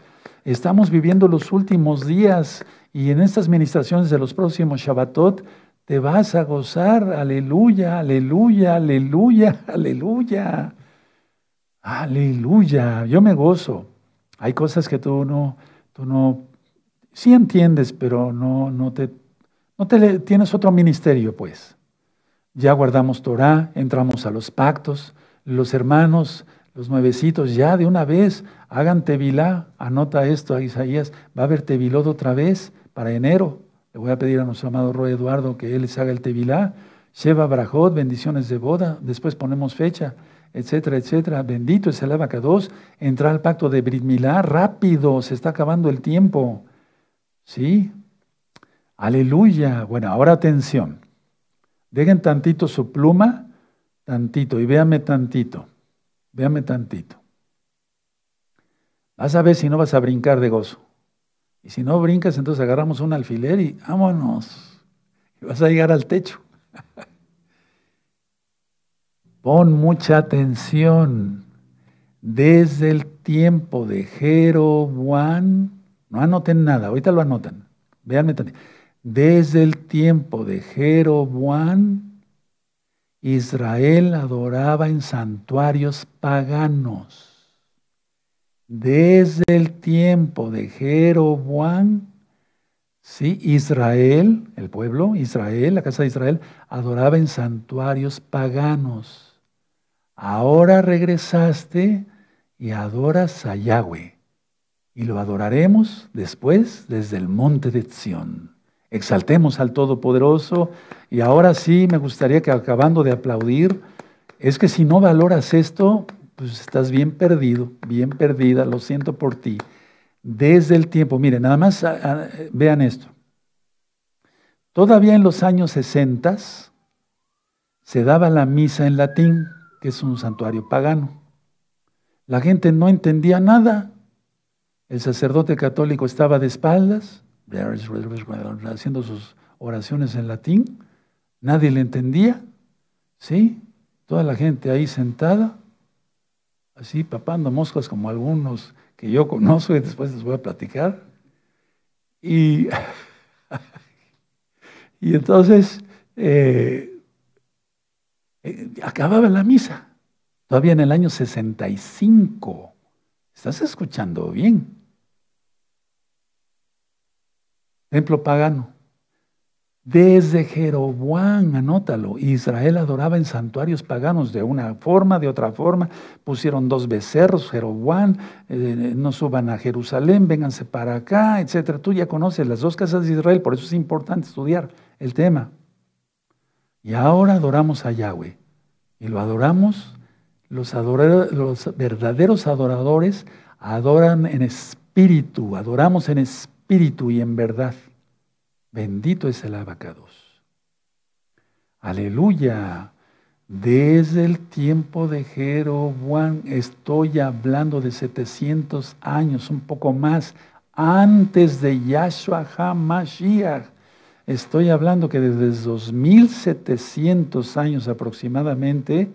Estamos viviendo los últimos días y en estas ministraciones de los próximos Shabbatot te vas a gozar, aleluya, aleluya, aleluya, aleluya. Aleluya, yo me gozo. Hay cosas que tú no, tú no Sí entiendes, pero no, no, te, no te tienes otro ministerio, pues. Ya guardamos Torah, entramos a los pactos, los hermanos, los nuevecitos, ya de una vez hagan tevilá, anota esto a Isaías, va a haber tevilot otra vez para enero. Voy a pedir a nuestro amado Roy Eduardo que él les haga el tevilá. Sheva Brajot, bendiciones de boda, después ponemos fecha, etcétera, etcétera. Bendito es el abacados. Entra al pacto de Brit Milá, rápido, se está acabando el tiempo. ¿Sí? Aleluya. Bueno, ahora atención. Dejen tantito su pluma, tantito, y véanme tantito. Véanme tantito. Vas a ver si no vas a brincar de gozo. Y si no brincas, entonces agarramos un alfiler y vámonos. Y vas a llegar al techo. Pon mucha atención. Desde el tiempo de Jeroboam, no anoten nada, ahorita lo anotan. Véanme también. Desde el tiempo de Jeroboam, Israel adoraba en santuarios paganos. Desde el tiempo de Jeroboam, Sí, Israel, el pueblo, Israel, la casa de Israel, adoraba en santuarios paganos. Ahora regresaste y adoras a Yahweh. Y lo adoraremos después desde el monte de Sión. Exaltemos al Todopoderoso. Y ahora sí, me gustaría que acabando de aplaudir, es que si no valoras esto, pues estás bien perdido, bien perdida, lo siento por ti desde el tiempo. Miren, nada más ah, ah, vean esto. Todavía en los años 60 se daba la misa en latín, que es un santuario pagano. La gente no entendía nada. El sacerdote católico estaba de espaldas, haciendo sus oraciones en latín. Nadie le entendía. ¿Sí? Toda la gente ahí sentada, así papando moscas como algunos que yo conozco y después les voy a platicar. Y, y entonces eh, eh, acababa la misa, todavía en el año 65. ¿Estás escuchando bien? Templo pagano. Desde Jeroboam, anótalo, Israel adoraba en santuarios paganos de una forma, de otra forma. Pusieron dos becerros, Jeroboam, eh, no suban a Jerusalén, vénganse para acá, etc. Tú ya conoces las dos casas de Israel, por eso es importante estudiar el tema. Y ahora adoramos a Yahweh. Y lo adoramos, los, los verdaderos adoradores adoran en espíritu, adoramos en espíritu y en verdad. Bendito es el abacados. Aleluya. Desde el tiempo de Jeroboam estoy hablando de 700 años, un poco más, antes de Yahshua HaMashiach. Estoy hablando que desde 2700 años aproximadamente,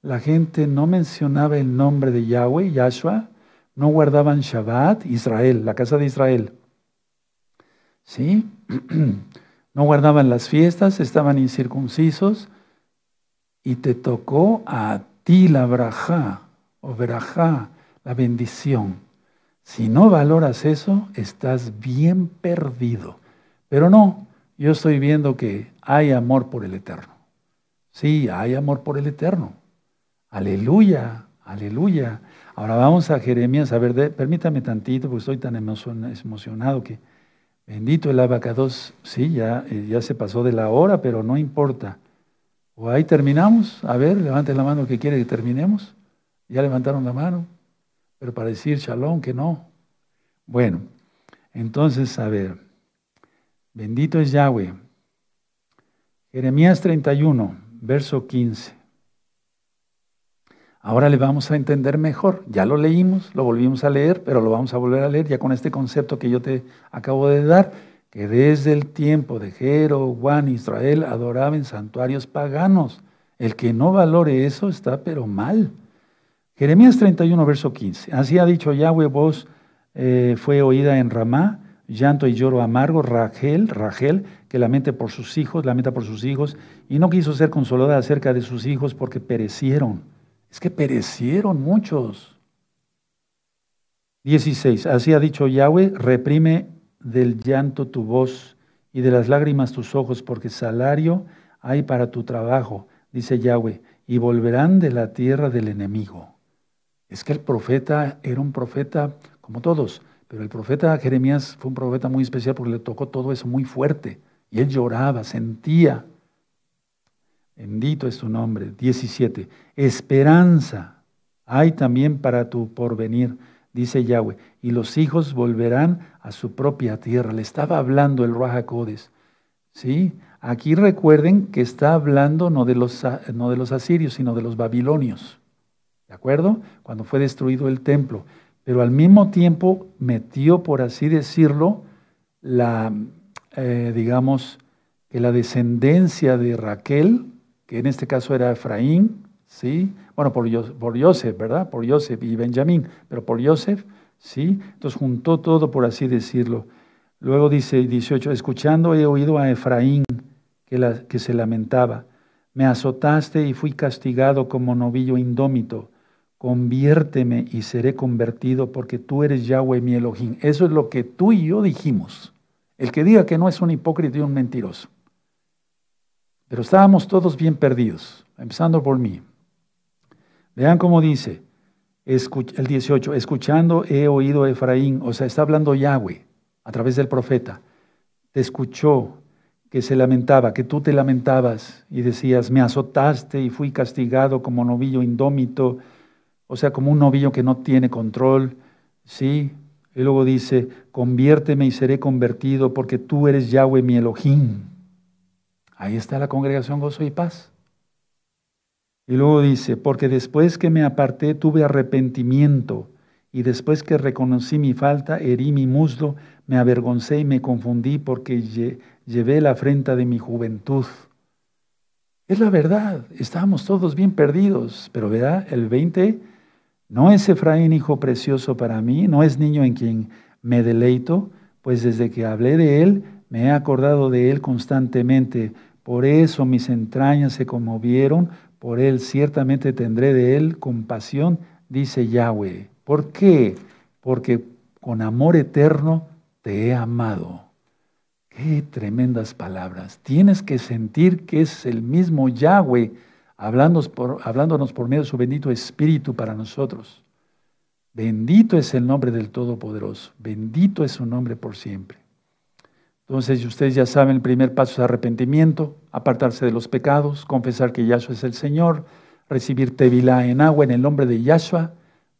la gente no mencionaba el nombre de Yahweh, Yahshua, no guardaban Shabbat, Israel, la casa de Israel. ¿Sí? No guardaban las fiestas, estaban incircuncisos y te tocó a ti la braja o verajá, la bendición. Si no valoras eso, estás bien perdido. Pero no, yo estoy viendo que hay amor por el Eterno. Sí, hay amor por el Eterno. Aleluya, aleluya. Ahora vamos a Jeremías. A ver, permítame tantito, porque estoy tan emocionado que Bendito el abacados. Sí, ya, eh, ya se pasó de la hora, pero no importa. O ahí terminamos. A ver, levanten la mano que quiere que terminemos. Ya levantaron la mano. Pero para decir shalom, que no. Bueno, entonces, a ver. Bendito es Yahweh. Jeremías 31, verso 15. Ahora le vamos a entender mejor. Ya lo leímos, lo volvimos a leer, pero lo vamos a volver a leer ya con este concepto que yo te acabo de dar, que desde el tiempo de Jeroboam Israel adoraba en santuarios paganos. El que no valore eso está pero mal. Jeremías 31, verso 15. Así ha dicho Yahweh, voz eh, fue oída en Ramá, llanto y lloro amargo, Rachel, Rachel, que lamente por sus hijos, lamenta por sus hijos, y no quiso ser consolada acerca de sus hijos porque perecieron. Es que perecieron muchos. 16. Así ha dicho Yahweh, reprime, del llanto tu voz y de las lágrimas tus ojos, porque salario hay para tu trabajo, dice Yahweh, y volverán de la tierra del enemigo. Es que el profeta era un profeta como todos, pero el profeta Jeremías fue un profeta muy especial porque le tocó todo eso muy fuerte. Y él lloraba, sentía. Bendito es tu nombre. 17. Esperanza hay también para tu porvenir, dice Yahweh. Y los hijos volverán a su propia tierra. Le estaba hablando el Rahakodes. ¿Sí? Aquí recuerden que está hablando no de, los, no de los asirios, sino de los babilonios. ¿De acuerdo? Cuando fue destruido el templo pero al mismo tiempo metió, por así decirlo, la, eh, digamos, que la descendencia de Raquel, que en este caso era Efraín, ¿sí? Bueno, por, por Joseph, ¿verdad? Por Joseph y Benjamín, pero por Joseph, ¿sí? Entonces juntó todo, por así decirlo. Luego dice 18, escuchando he oído a Efraín que, la, que se lamentaba. Me azotaste y fui castigado como novillo indómito conviérteme y seré convertido porque tú eres Yahweh mi Elohim. Eso es lo que tú y yo dijimos. El que diga que no es un hipócrita y un mentiroso. Pero estábamos todos bien perdidos, empezando por mí. Vean cómo dice el 18, escuchando he oído a Efraín, o sea, está hablando Yahweh a través del profeta. Te escuchó que se lamentaba, que tú te lamentabas y decías, me azotaste y fui castigado como novillo indómito o sea, como un novillo que no tiene control, ¿sí? Y luego dice, conviérteme y seré convertido porque tú eres Yahweh mi Elohim. Ahí está la congregación Gozo y Paz. Y luego dice, porque después que me aparté tuve arrepentimiento y después que reconocí mi falta, herí mi muslo, me avergoncé y me confundí porque llevé la afrenta de mi juventud. Es la verdad, estábamos todos bien perdidos, pero vea, el 20 ¿No es Efraín hijo precioso para mí? ¿No es niño en quien me deleito? Pues desde que hablé de él, me he acordado de él constantemente. Por eso mis entrañas se conmovieron, por él ciertamente tendré de él compasión, dice Yahweh. ¿Por qué? Porque con amor eterno te he amado. Qué tremendas palabras. Tienes que sentir que es el mismo Yahweh hablándonos por, medio de su bendito Espíritu para nosotros. Bendito es el nombre del Todopoderoso, bendito es su nombre por siempre. Entonces, ustedes ya saben, el primer paso es arrepentimiento, apartarse de los pecados, confesar que Yahshua es el Señor, recibir tevilá en agua en el nombre de Yahshua,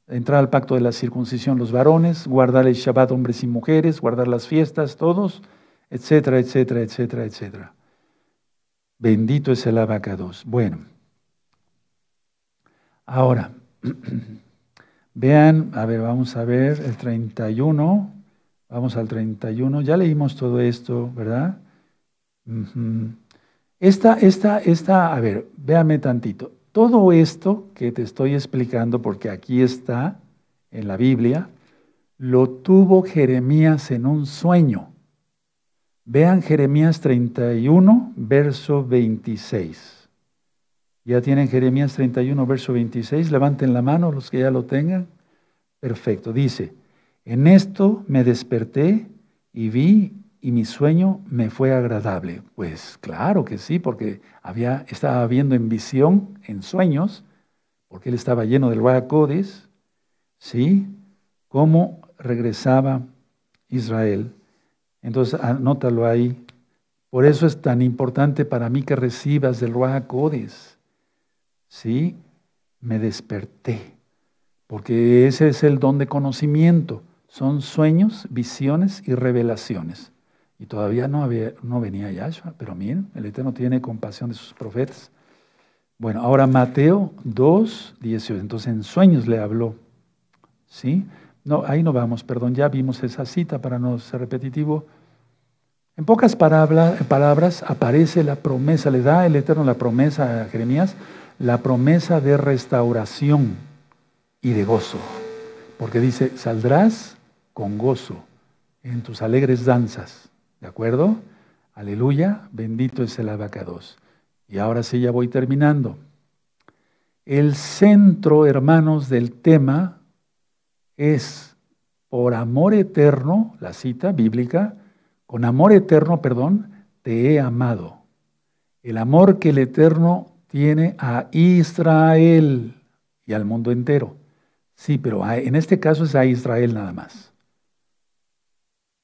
entrar al pacto de la circuncisión los varones, guardar el Shabbat hombres y mujeres, guardar las fiestas todos, etcétera, etcétera, etcétera, etcétera. Bendito es el abacados. Bueno. Ahora, vean, a ver, vamos a ver el 31, vamos al 31, ya leímos todo esto, ¿verdad? Esta, esta, esta, a ver, véame tantito. Todo esto que te estoy explicando, porque aquí está en la Biblia, lo tuvo Jeremías en un sueño. Vean Jeremías 31, verso 26. ¿Ya tienen Jeremías 31, verso 26? Levanten la mano los que ya lo tengan. Perfecto. Dice, en esto me desperté y vi y mi sueño me fue agradable. Pues claro que sí, porque había, estaba viendo en visión, en sueños, porque él estaba lleno del Codes, ¿sí? Cómo regresaba Israel. Entonces, anótalo ahí. Por eso es tan importante para mí que recibas del Codes. Sí, me desperté, porque ese es el don de conocimiento. Son sueños, visiones y revelaciones. Y todavía no, había, no venía Yahshua, pero miren, el Eterno tiene compasión de sus profetas. Bueno, ahora Mateo 2, 18. Entonces en sueños le habló. ¿Sí? No, ahí no vamos, perdón, ya vimos esa cita para no ser repetitivo. En pocas palabras, palabras aparece la promesa, le da el Eterno la promesa a Jeremías la promesa de restauración y de gozo. Porque dice, saldrás con gozo en tus alegres danzas. ¿De acuerdo? Aleluya, bendito es el abacados. Y ahora sí ya voy terminando. El centro, hermanos, del tema es por amor eterno, la cita bíblica, con amor eterno, perdón, te he amado. El amor que el Eterno tiene a Israel y al mundo entero. Sí, pero en este caso es a Israel nada más.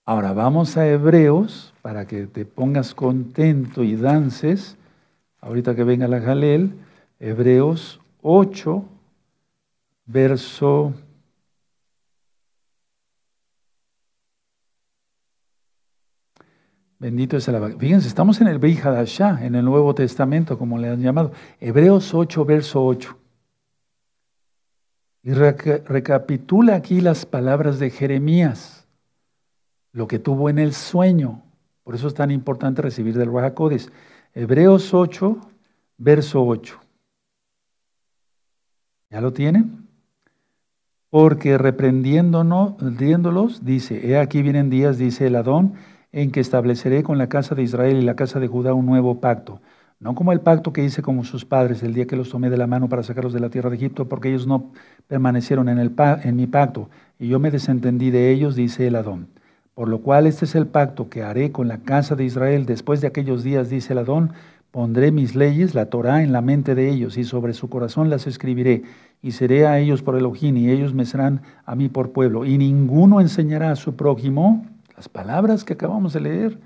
Ahora vamos a Hebreos para que te pongas contento y dances. Ahorita que venga la Jalel, Hebreos 8, verso Bendito es el Fíjense, estamos en el Beit Hadashah, en el Nuevo Testamento, como le han llamado. Hebreos 8, verso 8. Y recapitula aquí las palabras de Jeremías, lo que tuvo en el sueño. Por eso es tan importante recibir del Rahakodes. Hebreos 8, verso 8. ¿Ya lo tienen? Porque reprendiéndolos, dice, he aquí vienen días, dice el Adón, en que estableceré con la casa de Israel y la casa de Judá un nuevo pacto. No como el pacto que hice con sus padres el día que los tomé de la mano para sacarlos de la tierra de Egipto, porque ellos no permanecieron en, el, en mi pacto, y yo me desentendí de ellos, dice el Adón. Por lo cual este es el pacto que haré con la casa de Israel después de aquellos días, dice el Adón, pondré mis leyes, la Torah, en la mente de ellos, y sobre su corazón las escribiré, y seré a ellos por Elohim, y ellos me serán a mí por pueblo. Y ninguno enseñará a su prójimo las palabras que acabamos de leer.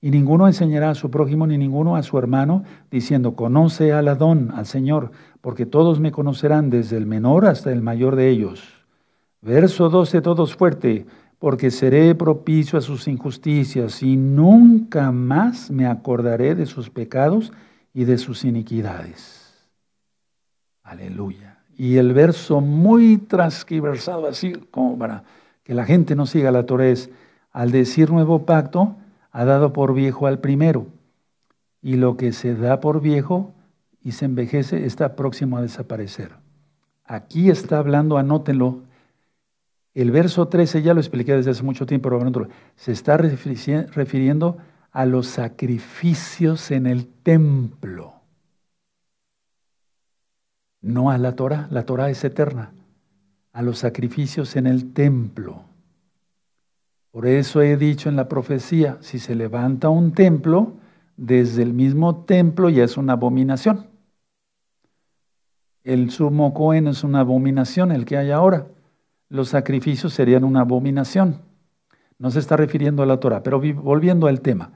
Y ninguno enseñará a su prójimo ni ninguno a su hermano, diciendo, conoce al Adón, al Señor, porque todos me conocerán desde el menor hasta el mayor de ellos. Verso 12, todos fuerte, porque seré propicio a sus injusticias y nunca más me acordaré de sus pecados y de sus iniquidades. Aleluya. Y el verso muy transquiversado, así como para que la gente no siga la Torah es, al decir nuevo pacto, ha dado por viejo al primero. Y lo que se da por viejo y se envejece está próximo a desaparecer. Aquí está hablando, anótenlo. El verso 13, ya lo expliqué desde hace mucho tiempo, pero se está refiriendo a los sacrificios en el templo. No a la Torah, la Torah es eterna. A los sacrificios en el templo. Por eso he dicho en la profecía, si se levanta un templo, desde el mismo templo ya es una abominación. El sumo Cohen es una abominación, el que hay ahora. Los sacrificios serían una abominación. No se está refiriendo a la Torah, pero volviendo al tema.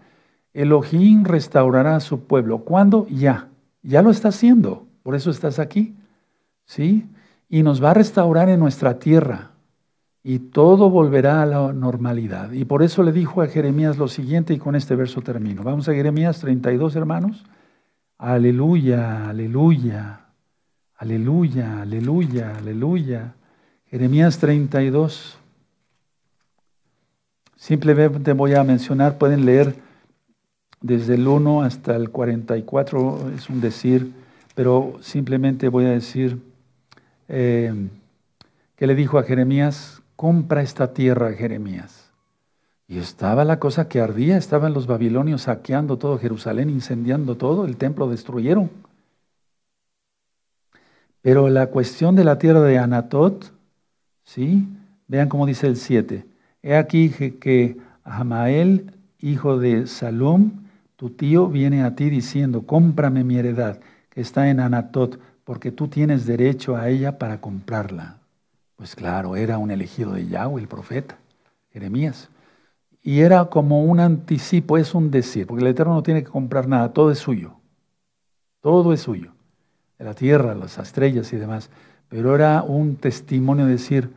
Elohim restaurará a su pueblo. ¿Cuándo? Ya. Ya lo está haciendo. Por eso estás aquí. ¿Sí? Y nos va a restaurar en nuestra tierra y todo volverá a la normalidad. Y por eso le dijo a Jeremías lo siguiente y con este verso termino. Vamos a Jeremías 32, hermanos. Aleluya, aleluya, aleluya, aleluya, aleluya. Jeremías 32. Simplemente voy a mencionar, pueden leer desde el 1 hasta el 44, es un decir, pero simplemente voy a decir eh, que le dijo a Jeremías compra esta tierra, Jeremías. Y estaba la cosa que ardía, estaban los babilonios saqueando todo Jerusalén, incendiando todo, el templo destruyeron. Pero la cuestión de la tierra de Anatot, ¿sí? Vean cómo dice el 7. He aquí que Amael, hijo de Salom, tu tío, viene a ti diciendo, cómprame mi heredad, que está en Anatot, porque tú tienes derecho a ella para comprarla. Pues claro, era un elegido de Yahweh, el profeta, Jeremías. Y era como un anticipo, es un decir, porque el Eterno no tiene que comprar nada, todo es suyo. Todo es suyo. La tierra, las estrellas y demás. Pero era un testimonio de decir,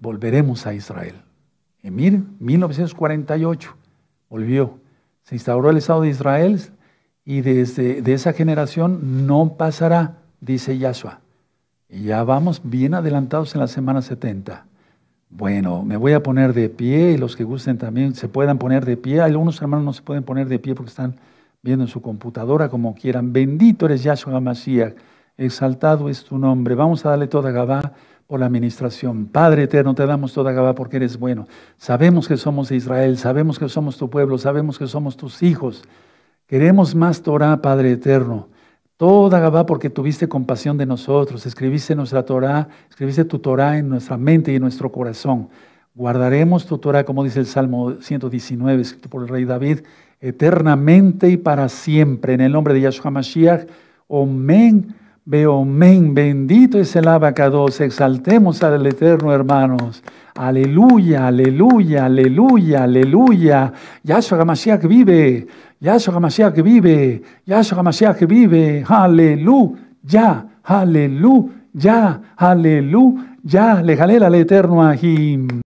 volveremos a Israel. En 1948 volvió. Se instauró el Estado de Israel y desde de esa generación no pasará, dice Yahshua. Y ya vamos bien adelantados en la semana 70. Bueno, me voy a poner de pie y los que gusten también se puedan poner de pie. Algunos hermanos no se pueden poner de pie porque están viendo en su computadora como quieran. Bendito eres Yahshua Mashiach, exaltado es tu nombre. Vamos a darle toda Gabá por la administración. Padre eterno, te damos toda Gabá porque eres bueno. Sabemos que somos Israel, sabemos que somos tu pueblo, sabemos que somos tus hijos. Queremos más Torah, Padre eterno. Toda Gabá porque tuviste compasión de nosotros, escribiste nuestra Torah, escribiste tu Torah en nuestra mente y en nuestro corazón. Guardaremos tu Torah, como dice el Salmo 119, escrito por el rey David, eternamente y para siempre. En el nombre de Yahshua Mashiach, Omen, Beomen, bendito es el abacados. Exaltemos al Eterno, hermanos. Aleluya, aleluya, aleluya, aleluya. Yahshua Mashiach vive. Yahshua Mashiach vive. Yahshua Mashiach vive. Aleluya, aleluya, aleluya. Le jalel al Eterno Ahim.